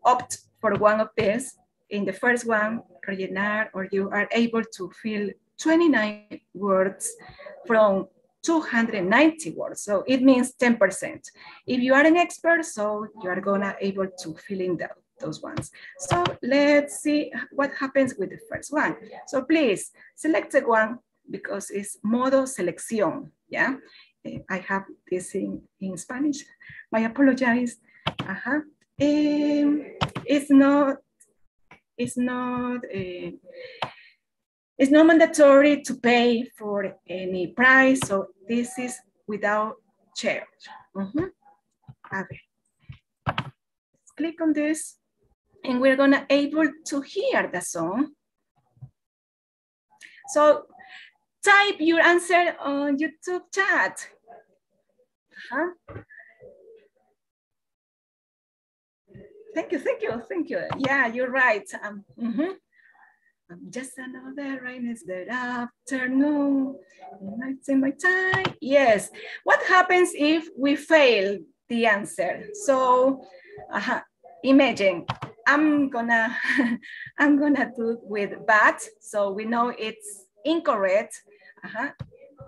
opt for one of these, in the first one, rellenar, or you are able to fill 29 words from 290 words. So it means 10%. If you are an expert, so you are gonna able to fill in the, those ones. So let's see what happens with the first one. So please select the one because it's modo selección, yeah? Eh, I have this in, in Spanish. I apologize. Uh -huh. Um, it's not, it's not, uh, it's not mandatory to pay for any price, so this is without charge. Mm -hmm. Ver. Let's click on this, and we're gonna able to hear the song. So type your answer on YouTube chat. Uh -huh. Thank you, thank you, thank you. Yeah, you're right. Um, mm -hmm. Just another rainy day afternoon. Nights in my time. Yes. What happens if we fail the answer? So, uh -huh. imagine I'm gonna [laughs] I'm gonna do with but. So we know it's incorrect. Uh -huh.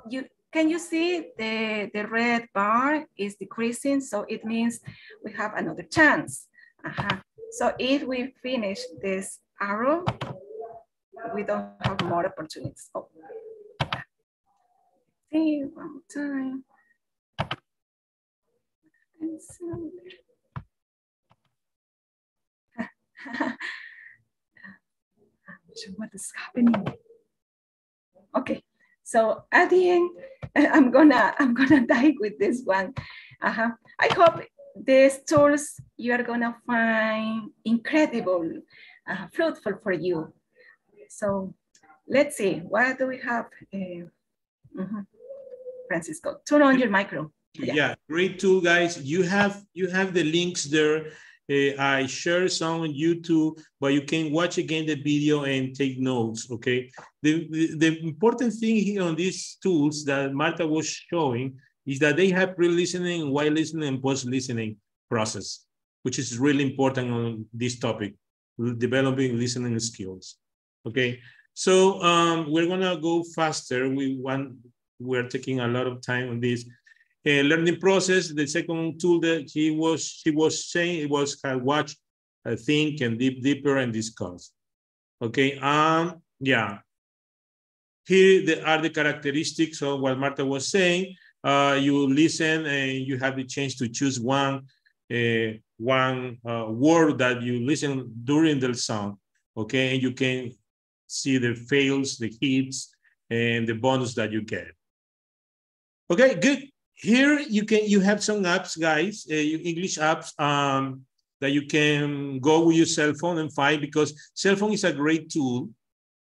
You can you see the the red bar is decreasing? So it means we have another chance. Uh -huh. So if we finish this arrow, we don't have more opportunities. Oh. Okay, one time. what is happening? Okay, so at the end, [laughs] I'm gonna I'm gonna [laughs] die with this one. Uh -huh. I hope these tools you are gonna find incredible, uh, fruitful for you. So let's see, what do we have? Uh, mm -hmm. Francisco, turn on your micro. Yeah. yeah. great tool, guys. You have you have the links there. Uh, I share some on YouTube, but you can watch again the video and take notes, okay? The, the, the important thing here on these tools that Marta was showing is that they have pre-listening, while listening, and post-listening process, which is really important on this topic, developing listening skills, okay? So um, we're gonna go faster. We want, we're taking a lot of time on this uh, learning process. The second tool that he was she was saying it was uh, watch, uh, think, and deep deeper and discuss. Okay. Um. Yeah. Here are the characteristics of what Marta was saying. Uh, you listen and you have the chance to choose one uh, one uh, word that you listen during the song. Okay, and you can see the fails, the hits, and the bonus that you get. Okay, good here you can you have some apps guys uh, english apps um, that you can go with your cell phone and find because cell phone is a great tool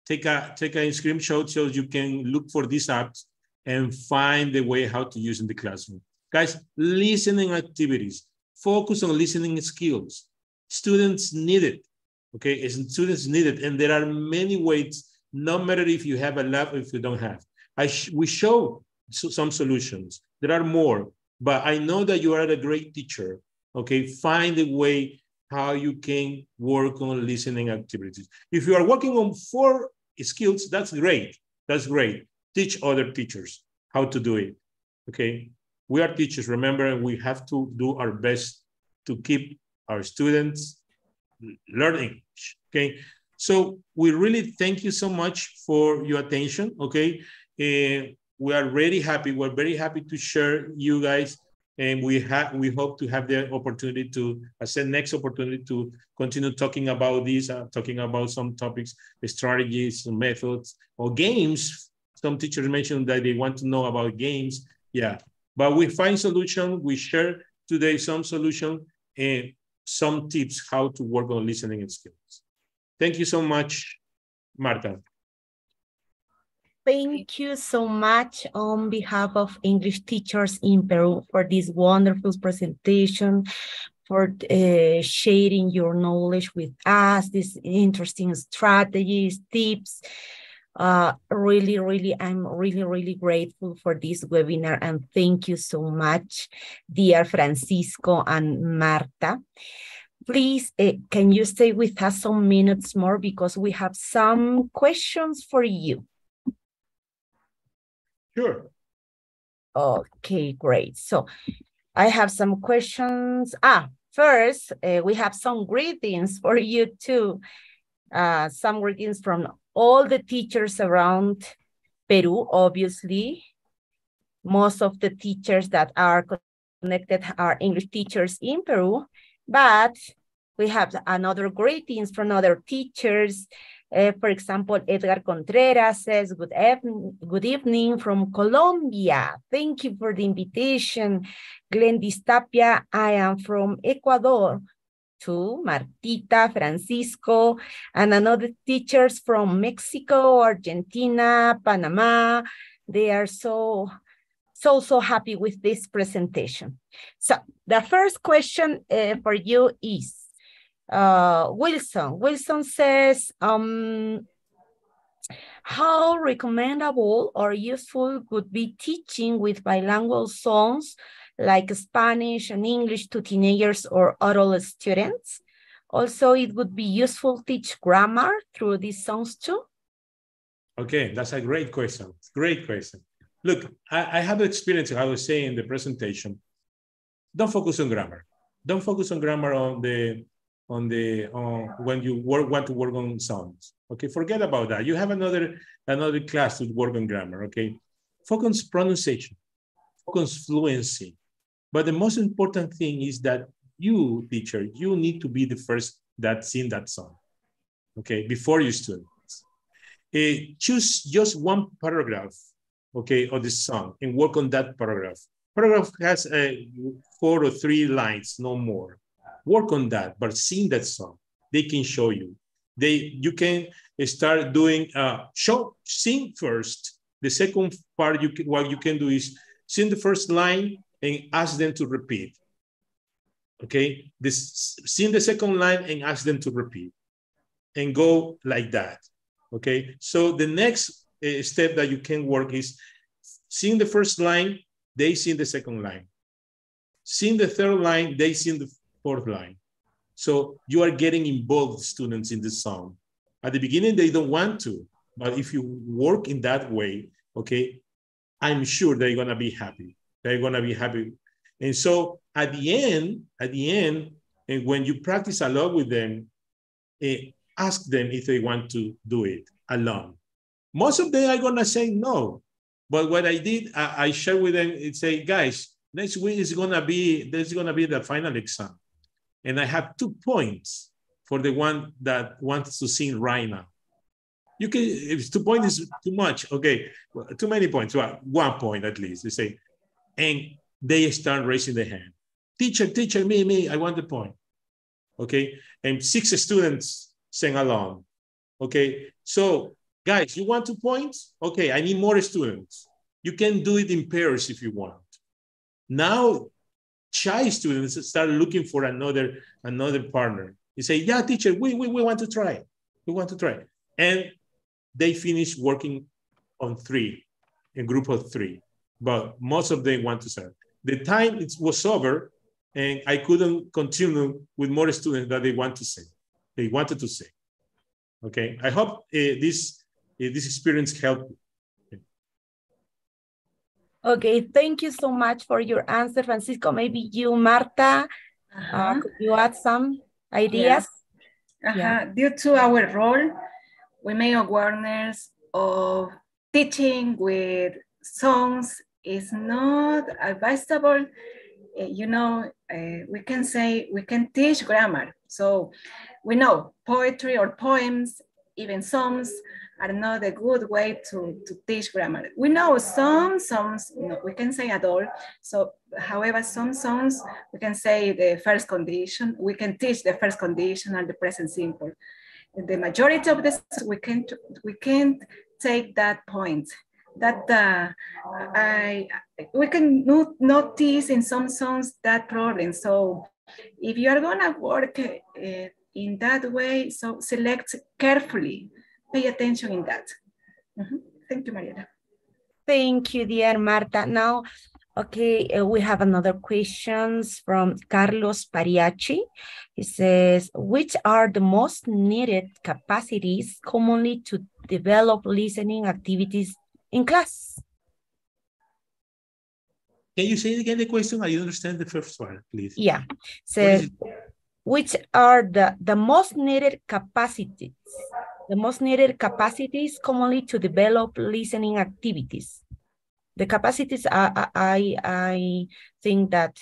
take a take a screenshot so you can look for these apps and find the way how to use in the classroom guys listening activities focus on listening skills students need it okay students need it and there are many ways no matter if you have a lab or if you don't have i we show some solutions there are more, but I know that you are a great teacher. Okay, find a way how you can work on listening activities. If you are working on four skills, that's great. That's great. Teach other teachers how to do it. Okay, we are teachers. Remember, we have to do our best to keep our students learning. Okay, so we really thank you so much for your attention. Okay, uh, we are really happy. We're very happy to share you guys, and we have we hope to have the opportunity to, I said, next opportunity to continue talking about this, uh, talking about some topics, strategies, methods, or games. Some teachers mentioned that they want to know about games. Yeah, but we find solution. We share today some solution and some tips how to work on listening skills. Thank you so much, Marta. Thank you so much on behalf of English teachers in Peru for this wonderful presentation, for uh, sharing your knowledge with us, these interesting strategies, tips. Uh, really, really, I'm really, really grateful for this webinar and thank you so much, dear Francisco and Marta. Please, uh, can you stay with us some minutes more because we have some questions for you. Sure. Okay, great. So I have some questions. Ah, first, uh, we have some greetings for you too. Uh, some greetings from all the teachers around Peru, obviously. Most of the teachers that are connected are English teachers in Peru, but we have another greetings from other teachers uh, for example, Edgar Contreras says, good, good evening from Colombia. Thank you for the invitation. Glendis Tapia, I am from Ecuador. To Martita, Francisco, and another teachers from Mexico, Argentina, Panama. They are so, so, so happy with this presentation. So the first question uh, for you is, uh, Wilson. Wilson says, um, how recommendable or useful would be teaching with bilingual songs like Spanish and English to teenagers or adult students? Also, it would be useful to teach grammar through these songs too? Okay, that's a great question. Great question. Look, I, I have experience, I was saying in the presentation, don't focus on grammar. Don't focus on grammar on the on the uh, when you work, want to work on sounds. Okay, forget about that. You have another another class to work on grammar. Okay, focus pronunciation, focus fluency. But the most important thing is that you, teacher, you need to be the first that sing that song. Okay, before your students. uh, choose just one paragraph, okay, of the song and work on that paragraph. Paragraph has uh, four or three lines, no more. Work on that, but sing that song. They can show you. They you can start doing uh, show sing first. The second part, you can, what you can do is sing the first line and ask them to repeat. Okay, this sing the second line and ask them to repeat, and go like that. Okay, so the next uh, step that you can work is sing the first line, they sing the second line. Sing the third line, they sing the fourth line. So you are getting involved students in the song. At the beginning, they don't want to, but if you work in that way, okay, I'm sure they're gonna be happy. They're gonna be happy. And so at the end, at the end, and when you practice a lot with them, eh, ask them if they want to do it alone. Most of them are gonna say no. But what I did, I, I shared with them and say, guys, next week is gonna be, there's gonna be the final exam. And I have two points for the one that wants to sing right now. You can, if two points is too much, okay, too many points, well, one point at least, they say, and they start raising their hand. Teacher, teacher, me, me, I want the point. Okay, and six students sing along. Okay, so guys, you want two points? Okay, I need more students. You can do it in pairs if you want. Now, shy students start looking for another another partner. You say, yeah, teacher, we, we, we want to try. We want to try. And they finish working on three, a group of three, but most of them want to start. The time it was over and I couldn't continue with more students that they want to sing. They wanted to sing. Okay, I hope uh, this, uh, this experience helped. Okay, thank you so much for your answer, Francisco. Maybe you, Marta, uh -huh. uh, could you add some ideas? Yeah. -huh. yeah. Due to our role, we may awareness of teaching with songs is not advisable. Uh, you know, uh, we can say we can teach grammar. So we know poetry or poems, even songs, are not a good way to, to teach grammar. We know some songs, you know, we can say at all. So, however, some songs, we can say the first condition, we can teach the first condition and the present simple. The majority of this, we can't, we can't take that point. That uh, I, we can not notice in some songs that problem. So, if you are gonna work uh, in that way, so select carefully pay attention in that. Mm -hmm. Thank you, Mariela. Thank you, dear Marta. Now, okay, uh, we have another questions from Carlos Pariachi. He says, which are the most needed capacities commonly to develop listening activities in class? Can you say again the question? I understand the first one, please. Yeah. So, which are the, the most needed capacities the most needed capacities commonly to develop listening activities. The capacities, I, I, I think that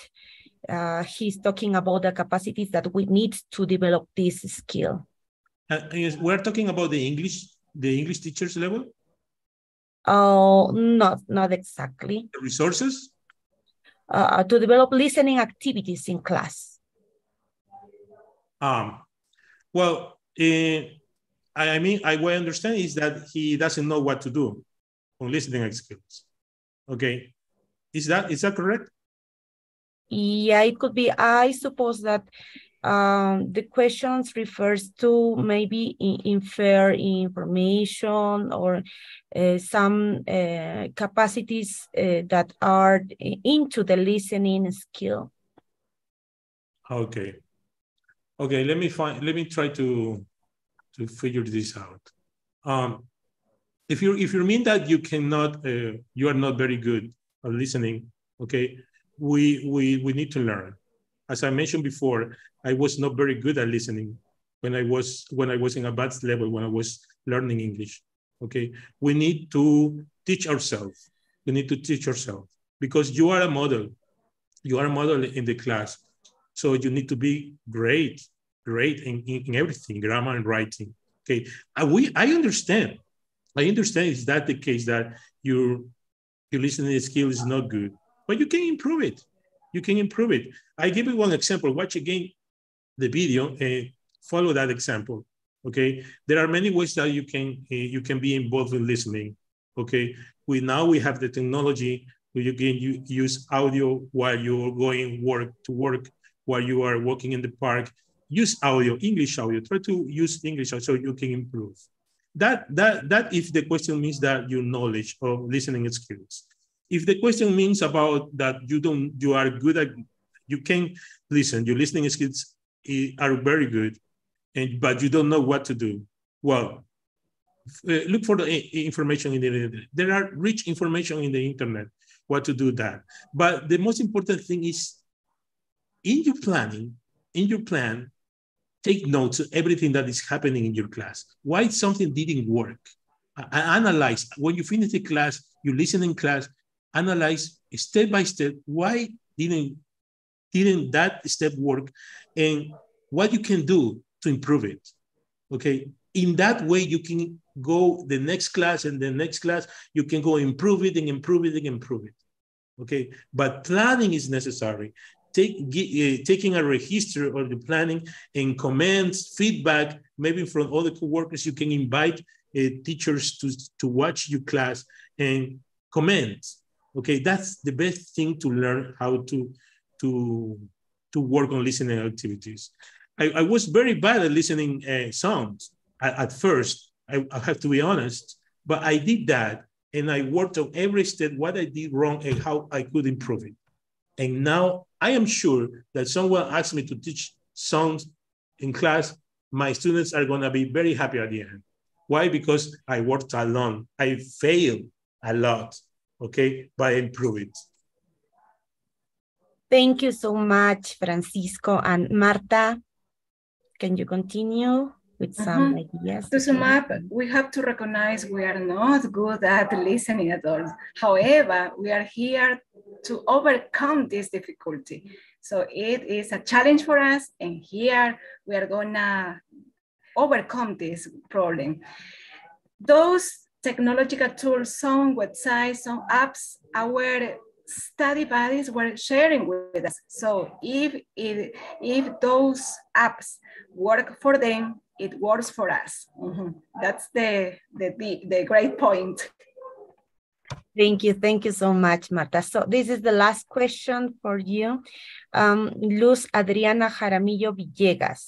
uh, he's talking about the capacities that we need to develop this skill. Uh, we're talking about the English, the English teachers level? Oh, not, not exactly. The resources? Uh, to develop listening activities in class. Um, well, uh, I mean, I what I understand is that he doesn't know what to do on listening skills. Okay, is that is that correct? Yeah, it could be. I suppose that um, the questions refers to maybe infer information or uh, some uh, capacities uh, that are into the listening skill. Okay. Okay, let me find, let me try to to figure this out. Um, if you if you mean that you cannot, uh, you are not very good at listening, okay, we we we need to learn. As I mentioned before, I was not very good at listening when I was when I was in advanced level when I was learning English. Okay, we need to teach ourselves. We need to teach ourselves because you are a model. You are a model in the class, so you need to be great great in, in, in everything, grammar and writing. Okay, I, we, I understand. I understand is that the case that your your listening skill is not good, but you can improve it. You can improve it. I give you one example. Watch again the video and follow that example. Okay, there are many ways that you can uh, you can be involved in listening. Okay, we now we have the technology where you can you use audio while you're going work to work, while you are walking in the park. Use audio, English audio. Try to use English so you can improve. That that that if the question means that your knowledge of listening skills. If the question means about that you don't you are good at you can listen, your listening skills are very good, and but you don't know what to do. Well, uh, look for the information in the internet. There are rich information in the internet what to do that. But the most important thing is in your planning, in your plan, take notes of everything that is happening in your class. Why something didn't work. analyze when you finish the class, you listen in class, analyze step by step why didn't didn't that step work and what you can do to improve it. Okay, in that way you can go the next class and the next class you can go improve it and improve it and improve it okay? But planning is necessary. Take, uh, taking a register of the planning and comments feedback maybe from other co-workers you can invite uh, teachers to, to watch your class and comment okay that's the best thing to learn how to to to work on listening activities I, I was very bad at listening uh, songs at, at first. I, I, have to be honest, but I did that and I worked on every step what I did wrong and how I could improve it. And now I am sure that someone asked me to teach songs in class, my students are going to be very happy at the end. Why? Because I worked alone. I failed a lot, okay, but I improved it. Thank you so much, Francisco and Marta. Can you continue with some uh -huh. ideas? To sum up, we have to recognize we are not good at listening at all. However, we are here to overcome this difficulty. So it is a challenge for us, and here we are gonna overcome this problem. Those technological tools, some websites, some apps, our study buddies were sharing with us. So if, it, if those apps work for them, it works for us. Mm -hmm. That's the, the, the, great point. Thank you. Thank you so much, Marta. So this is the last question for you. Um, Luz Adriana Jaramillo Villegas.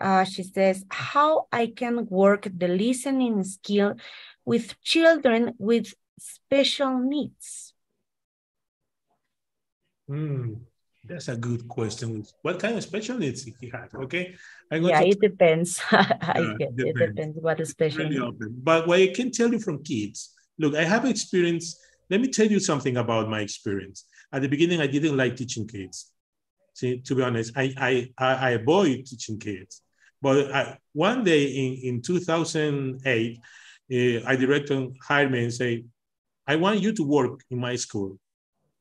Uh, she says, how I can work the listening skill with children with special needs? Mm, that's a good question. What kind of special needs he had? Okay. yeah, it depends. [laughs] I get, depends. It depends what is special. Really but what I can tell you from kids, look, I have experience. Let me tell you something about my experience. At the beginning, I didn't like teaching kids. See, to be honest, I I I avoid teaching kids. But I, one day in, in 2008, uh, I director hired me and say, I want you to work in my school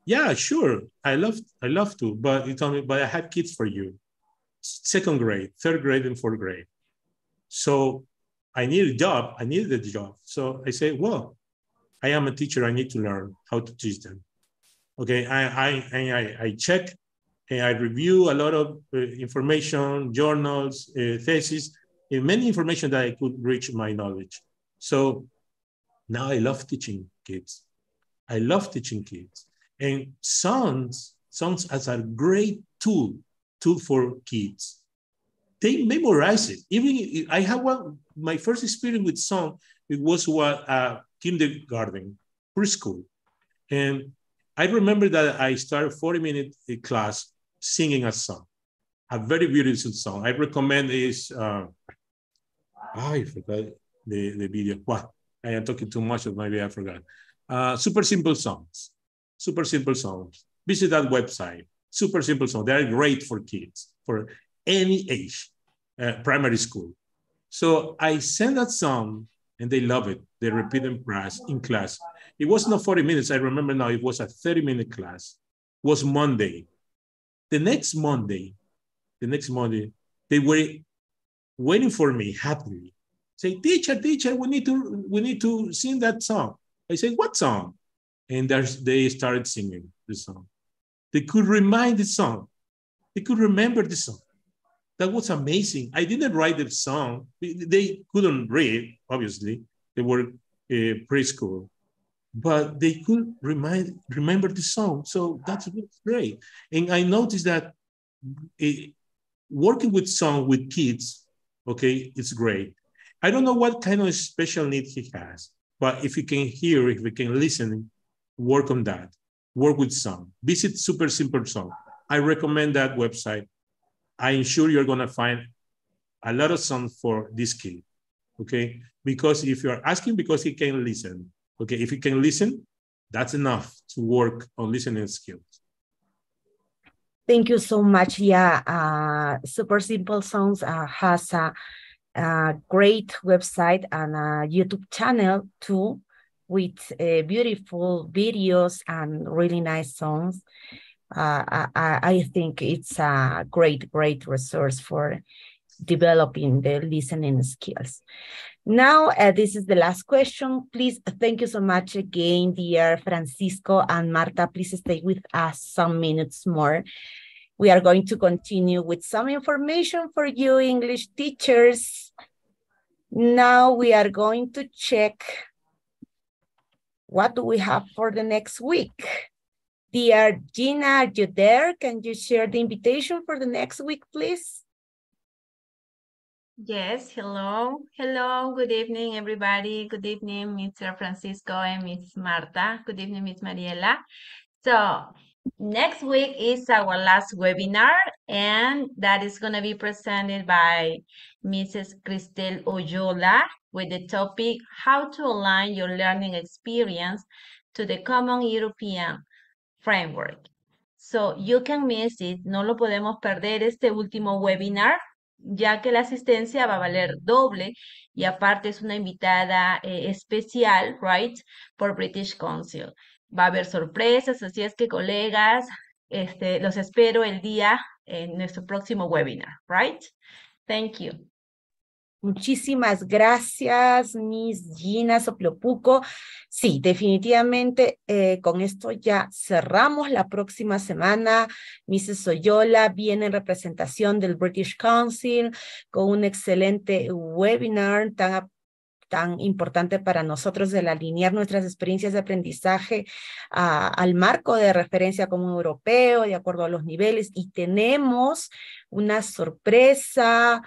yeah, sure. I love I love to, but he told me, but I have kids for you. Second grade, third grade, and fourth grade. So I need a job. I needed a job. So I say, well, I am a teacher. I need to learn how to teach them. Okay, I I I, I check and I review a lot of uh, information, journals, uh, theses, and many information that I could reach my knowledge. So now I love teaching kids. I love teaching kids. And songs, songs as a great tool, tool for kids. They memorize it. Even I have one, my first experience with song, it was what uh, kindergarten, preschool. And I remember that I started 40 minute class singing a song, a very beautiful song. I recommend is, uh, I forgot the, the video. [laughs] What? I am talking too much, maybe I forgot. Uh, super simple songs super simple songs. Visit that website, super simple songs. They are great for kids, for any age, uh, primary school. So I send that song and they love it. They repeat in class. In class, it was not 40 minutes. I remember now. It was a 30 minute class. It was Monday. The next Monday, the next Monday, they were waiting for me happily say, teacher, teacher, we need to we need to sing that song. I say, what song? And they started singing the song. They could remind the song. They could remember the song. That was amazing. I didn't write the song. They couldn't read, obviously. They were uh, preschool, but they could remind remember the song. So that's great. And I noticed that uh, working with song with kids, okay, it's great. I don't know what kind of special need he has, but if you can hear, if you can listen, work on that. Work with song. Visit Super Simple Song. I recommend that website I'm sure you're gonna find a lot of songs for this kid, okay? Because if you're asking because he can listen, okay, if he can listen, that's enough to work on listening skills. Thank you so much. Yeah, uh, Super Simple Songs uh, has a, a, great website and a YouTube channel too, with uh, beautiful videos and really nice songs uh, I, I think it's a great, great resource for developing the listening skills. Now, uh, this is the last question. Please, thank you so much again, dear Francisco and Marta. Please stay with us some minutes more. We are going to continue with some information for you, English teachers. Now we are going to check what do we have for the next week. Dear Gina, are you there? Can you share the invitation for the next week, please? Yes, hello. Hello, good evening, everybody. Good evening, Mr. Francisco and Miss Marta. Good evening, Miss Mariela. So next week is our last webinar, and that is going to be presented by Mrs. Cristel Oyola with the topic, How to Align Your Learning Experience to the Common European Framework. So you can miss it, no lo podemos perder este último webinar, ya que la asistencia va a valer doble y aparte es una invitada eh, especial, right, por British Council. Va a haber sorpresas, así es que colegas, este, los espero el día en nuestro próximo webinar, right? Thank you. Muchísimas gracias, Miss Gina Soplopuco. Sí, definitivamente eh, con esto ya cerramos la próxima semana. Mrs. Soyola viene en representación del British Council con un excelente webinar tan tan importante para nosotros el alinear nuestras experiencias de aprendizaje al marco de referencia común europeo, de acuerdo a los niveles, y tenemos una sorpresa,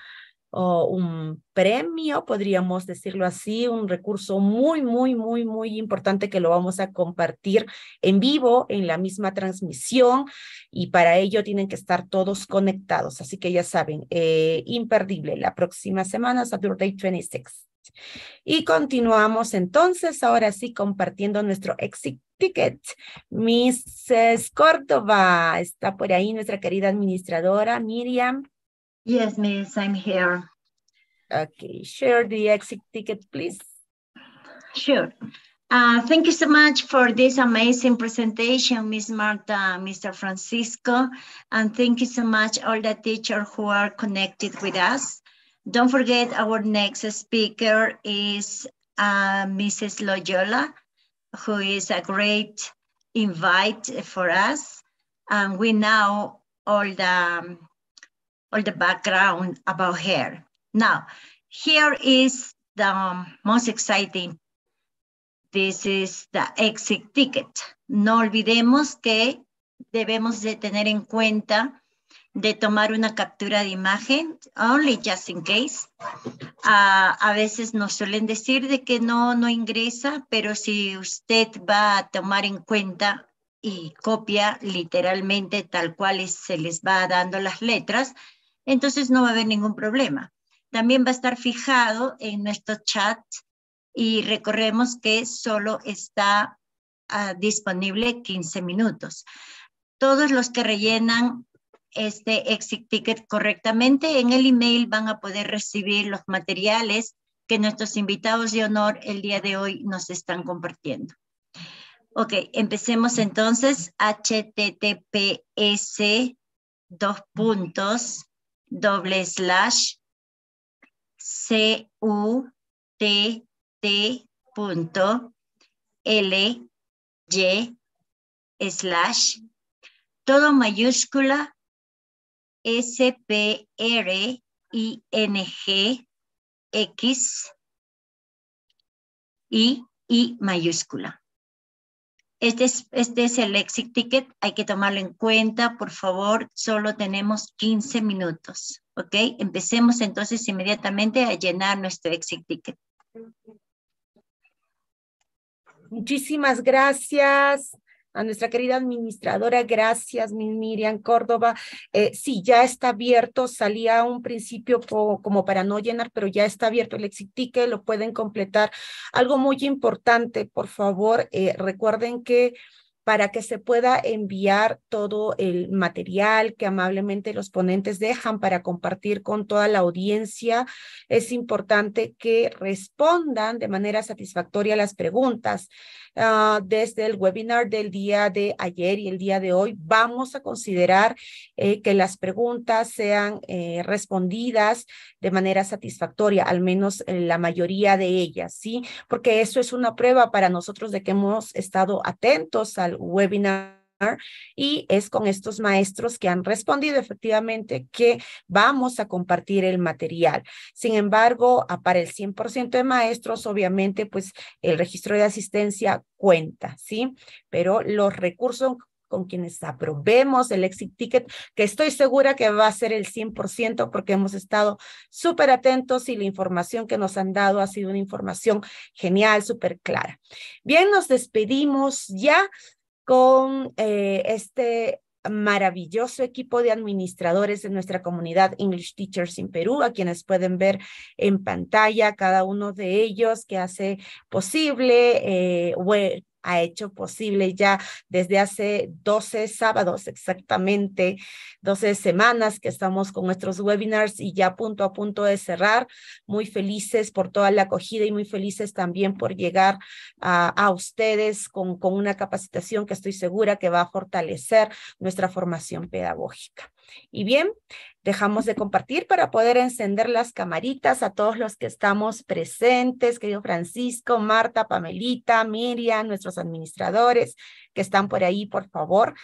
o un premio, podríamos decirlo así, un recurso muy, muy, muy, muy importante que lo vamos a compartir en vivo en la misma transmisión y para ello tienen que estar todos conectados. Así que ya saben, eh, imperdible la próxima semana, Saturday 26. Y continuamos entonces, ahora sí, compartiendo nuestro exit ticket. Mrs. Córdoba, está por ahí nuestra querida administradora Miriam. Yes, Miss, I'm here. Okay, share the exit ticket, please. Sure. Uh, thank you so much for this amazing presentation, Ms. Marta, Mr. Francisco, and thank you so much all the teachers who are connected with us. Don't forget our next speaker is uh, Mrs. Loyola, who is a great invite for us. And we know all the all the background about her. Now, here is the most exciting. This is the exit ticket. No olvidemos que debemos de tener en cuenta de tomar una captura de imagen, only just in case. Uh, a veces nos suelen decir de que no, no ingresa, pero si usted va a tomar en cuenta y copia literalmente tal cual se les va dando las letras, entonces no va a haber ningún problema. También va a estar fijado en nuestro chat y recorremos que solo está uh, disponible 15 minutos. Todos los que rellenan este exit ticket correctamente, en el email van a poder recibir los materiales que nuestros invitados de honor el día de hoy nos están compartiendo. Ok, empecemos entonces. HTTPS dos puntos doble slash L, Y, slash, todo mayúscula, S, P, R, I, N, G, X, y I mayúscula. Este es, este es el exit ticket, hay que tomarlo en cuenta, por favor, solo tenemos 15 minutos, ¿ok? Empecemos entonces inmediatamente a llenar nuestro exit ticket. Muchísimas gracias a nuestra querida administradora, gracias, Miriam Córdoba. Eh, sí, ya está abierto, salía un principio como para no llenar, pero ya está abierto el exit lo pueden completar. Algo muy importante, por favor, eh, recuerden que para que se pueda enviar todo el material que amablemente los ponentes dejan para compartir con toda la audiencia. Es importante que respondan de manera satisfactoria a las preguntas. Ah, desde el webinar del día de ayer y el día de hoy, vamos a considerar eh, que las preguntas sean eh, respondidas de manera satisfactoria, al menos la mayoría de ellas, ¿sí? Porque eso es una prueba para nosotros de que hemos estado atentos webinar y es con estos maestros que han respondido efectivamente que vamos a compartir el material. Sin embargo, para el 100% de maestros, obviamente, pues el registro de asistencia cuenta, ¿sí? Pero los recursos con quienes aprobemos el exit ticket, que estoy segura que va a ser el 100% porque hemos estado súper atentos y la información que nos han dado ha sido una información genial, súper clara. Bien, nos despedimos ya con eh, este maravilloso equipo de administradores de nuestra comunidad English Teachers in Perú, a quienes pueden ver en pantalla cada uno de ellos que hace posible eh, ha hecho posible ya desde hace 12 sábados exactamente, 12 semanas que estamos con nuestros webinars y ya punto a punto de cerrar. Muy felices por toda la acogida y muy felices también por llegar a, a ustedes con, con una capacitación que estoy segura que va a fortalecer nuestra formación pedagógica. Y bien, dejamos de compartir para poder encender las camaritas a todos los que estamos presentes, querido Francisco, Marta, Pamelita, Miriam, nuestros administradores que están por ahí, por favor.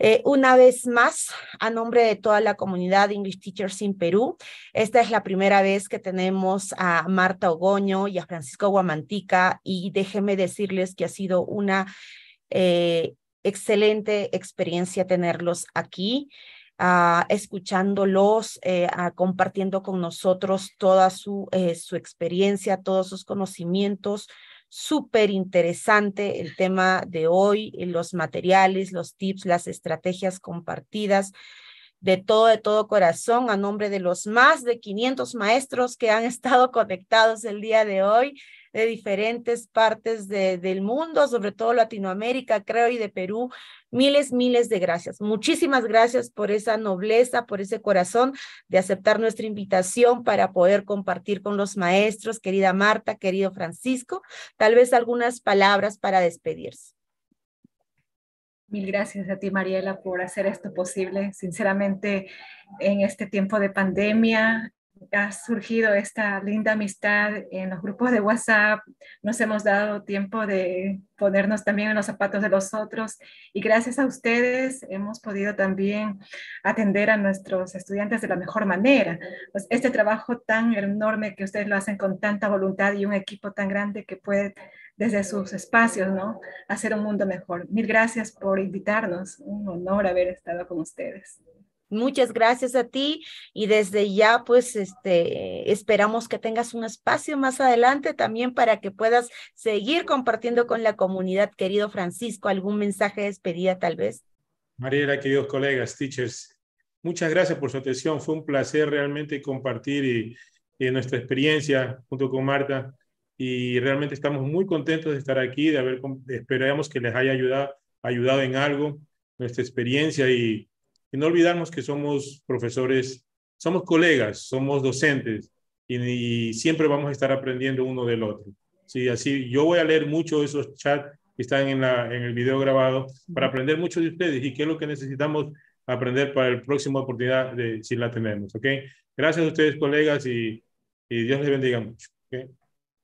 Eh, una vez más, a nombre de toda la comunidad English Teachers in Perú, esta es la primera vez que tenemos a Marta Ogoño y a Francisco Guamantica y déjenme decirles que ha sido una eh, excelente experiencia tenerlos aquí. Escuchándolos, eh, compartiendo con nosotros toda su, eh, su experiencia, todos sus conocimientos. Súper interesante el tema de hoy, los materiales, los tips, las estrategias compartidas de todo, de todo corazón, a nombre de los más de 500 maestros que han [laughs] estado conectados el día de hoy de diferentes partes de, del mundo, sobre todo Latinoamérica, creo, y de Perú. Miles, miles de gracias. Muchísimas gracias por esa nobleza, por ese corazón de aceptar nuestra invitación para poder compartir con los maestros, querida Marta, querido Francisco, tal vez algunas palabras para despedirse. Mil gracias a ti, Mariela, por hacer esto posible. Sinceramente, en este tiempo de pandemia, ha surgido esta linda amistad en los grupos de WhatsApp. Nos hemos dado tiempo de ponernos también en los zapatos de los otros y gracias a ustedes hemos podido también atender a nuestros estudiantes de la mejor manera. Pues este trabajo tan enorme que ustedes lo hacen con tanta voluntad y un equipo tan grande que puede desde sus espacios, ¿no? Hacer un mundo mejor. Mil gracias por invitarnos. Un honor haber estado con ustedes. Muchas gracias a ti y desde ya pues este esperamos que tengas un espacio más adelante también para que puedas seguir compartiendo con la comunidad, querido Francisco, algún mensaje de despedida tal vez. Mariela, queridos colegas, teachers, muchas gracias por su atención. Fue un placer realmente compartir y, nuestra experiencia junto con Marta y realmente estamos muy contentos de estar aquí, de haber esperamos que les haya ayudado ayudado en algo nuestra experiencia y y no olvidarnos que somos profesores, somos colegas, somos docentes y, siempre vamos a estar aprendiendo uno del otro. Sí, así yo voy a leer mucho esos chats que están en, la, en el video grabado para aprender mucho de ustedes y qué es lo que necesitamos aprender para la próxima oportunidad de, si la tenemos. ¿ok? Gracias a ustedes, colegas, y, y Dios les bendiga mucho. ¿okay?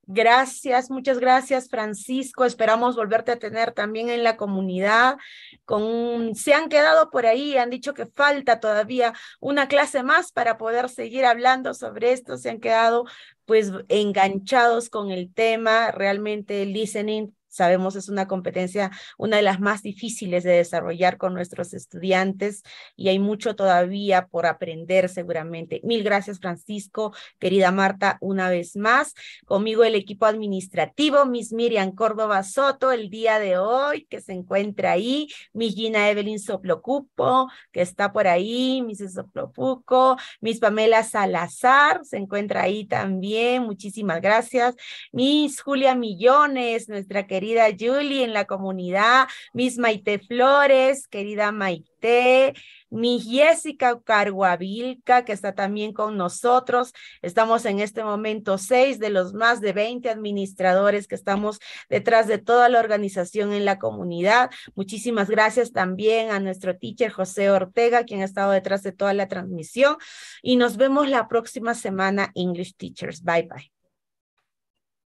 Gracias, muchas gracias, Francisco. Esperamos volverte a tener también en la comunidad. Con, se han quedado por ahí, han dicho que falta todavía una clase más para poder seguir hablando sobre esto. Se han quedado pues enganchados con el tema. Realmente el listening sabemos es una competencia, una de las más difíciles de desarrollar con nuestros estudiantes y hay mucho todavía por aprender seguramente. Mil gracias, Francisco, querida Marta, una vez más. Conmigo el equipo administrativo, Miss Miriam Córdoba Soto, el día de hoy, que se encuentra ahí, Miss Gina Evelyn Soplocupo, que está por ahí, Miss Soplopuco, Miss Pamela Salazar, se encuentra ahí también, muchísimas gracias. Miss Julia Millones, nuestra querida querida Julie en la comunidad, Miss Maite Flores, querida Maite, mi Jessica Carguavilca, que está también con nosotros. Estamos en este momento seis de los más de 20 administradores que estamos detrás de toda la organización en la comunidad. Muchísimas gracias también a nuestro teacher José Ortega, quien ha estado detrás de toda la transmisión. Y nos vemos la próxima semana, English Teachers. Bye bye.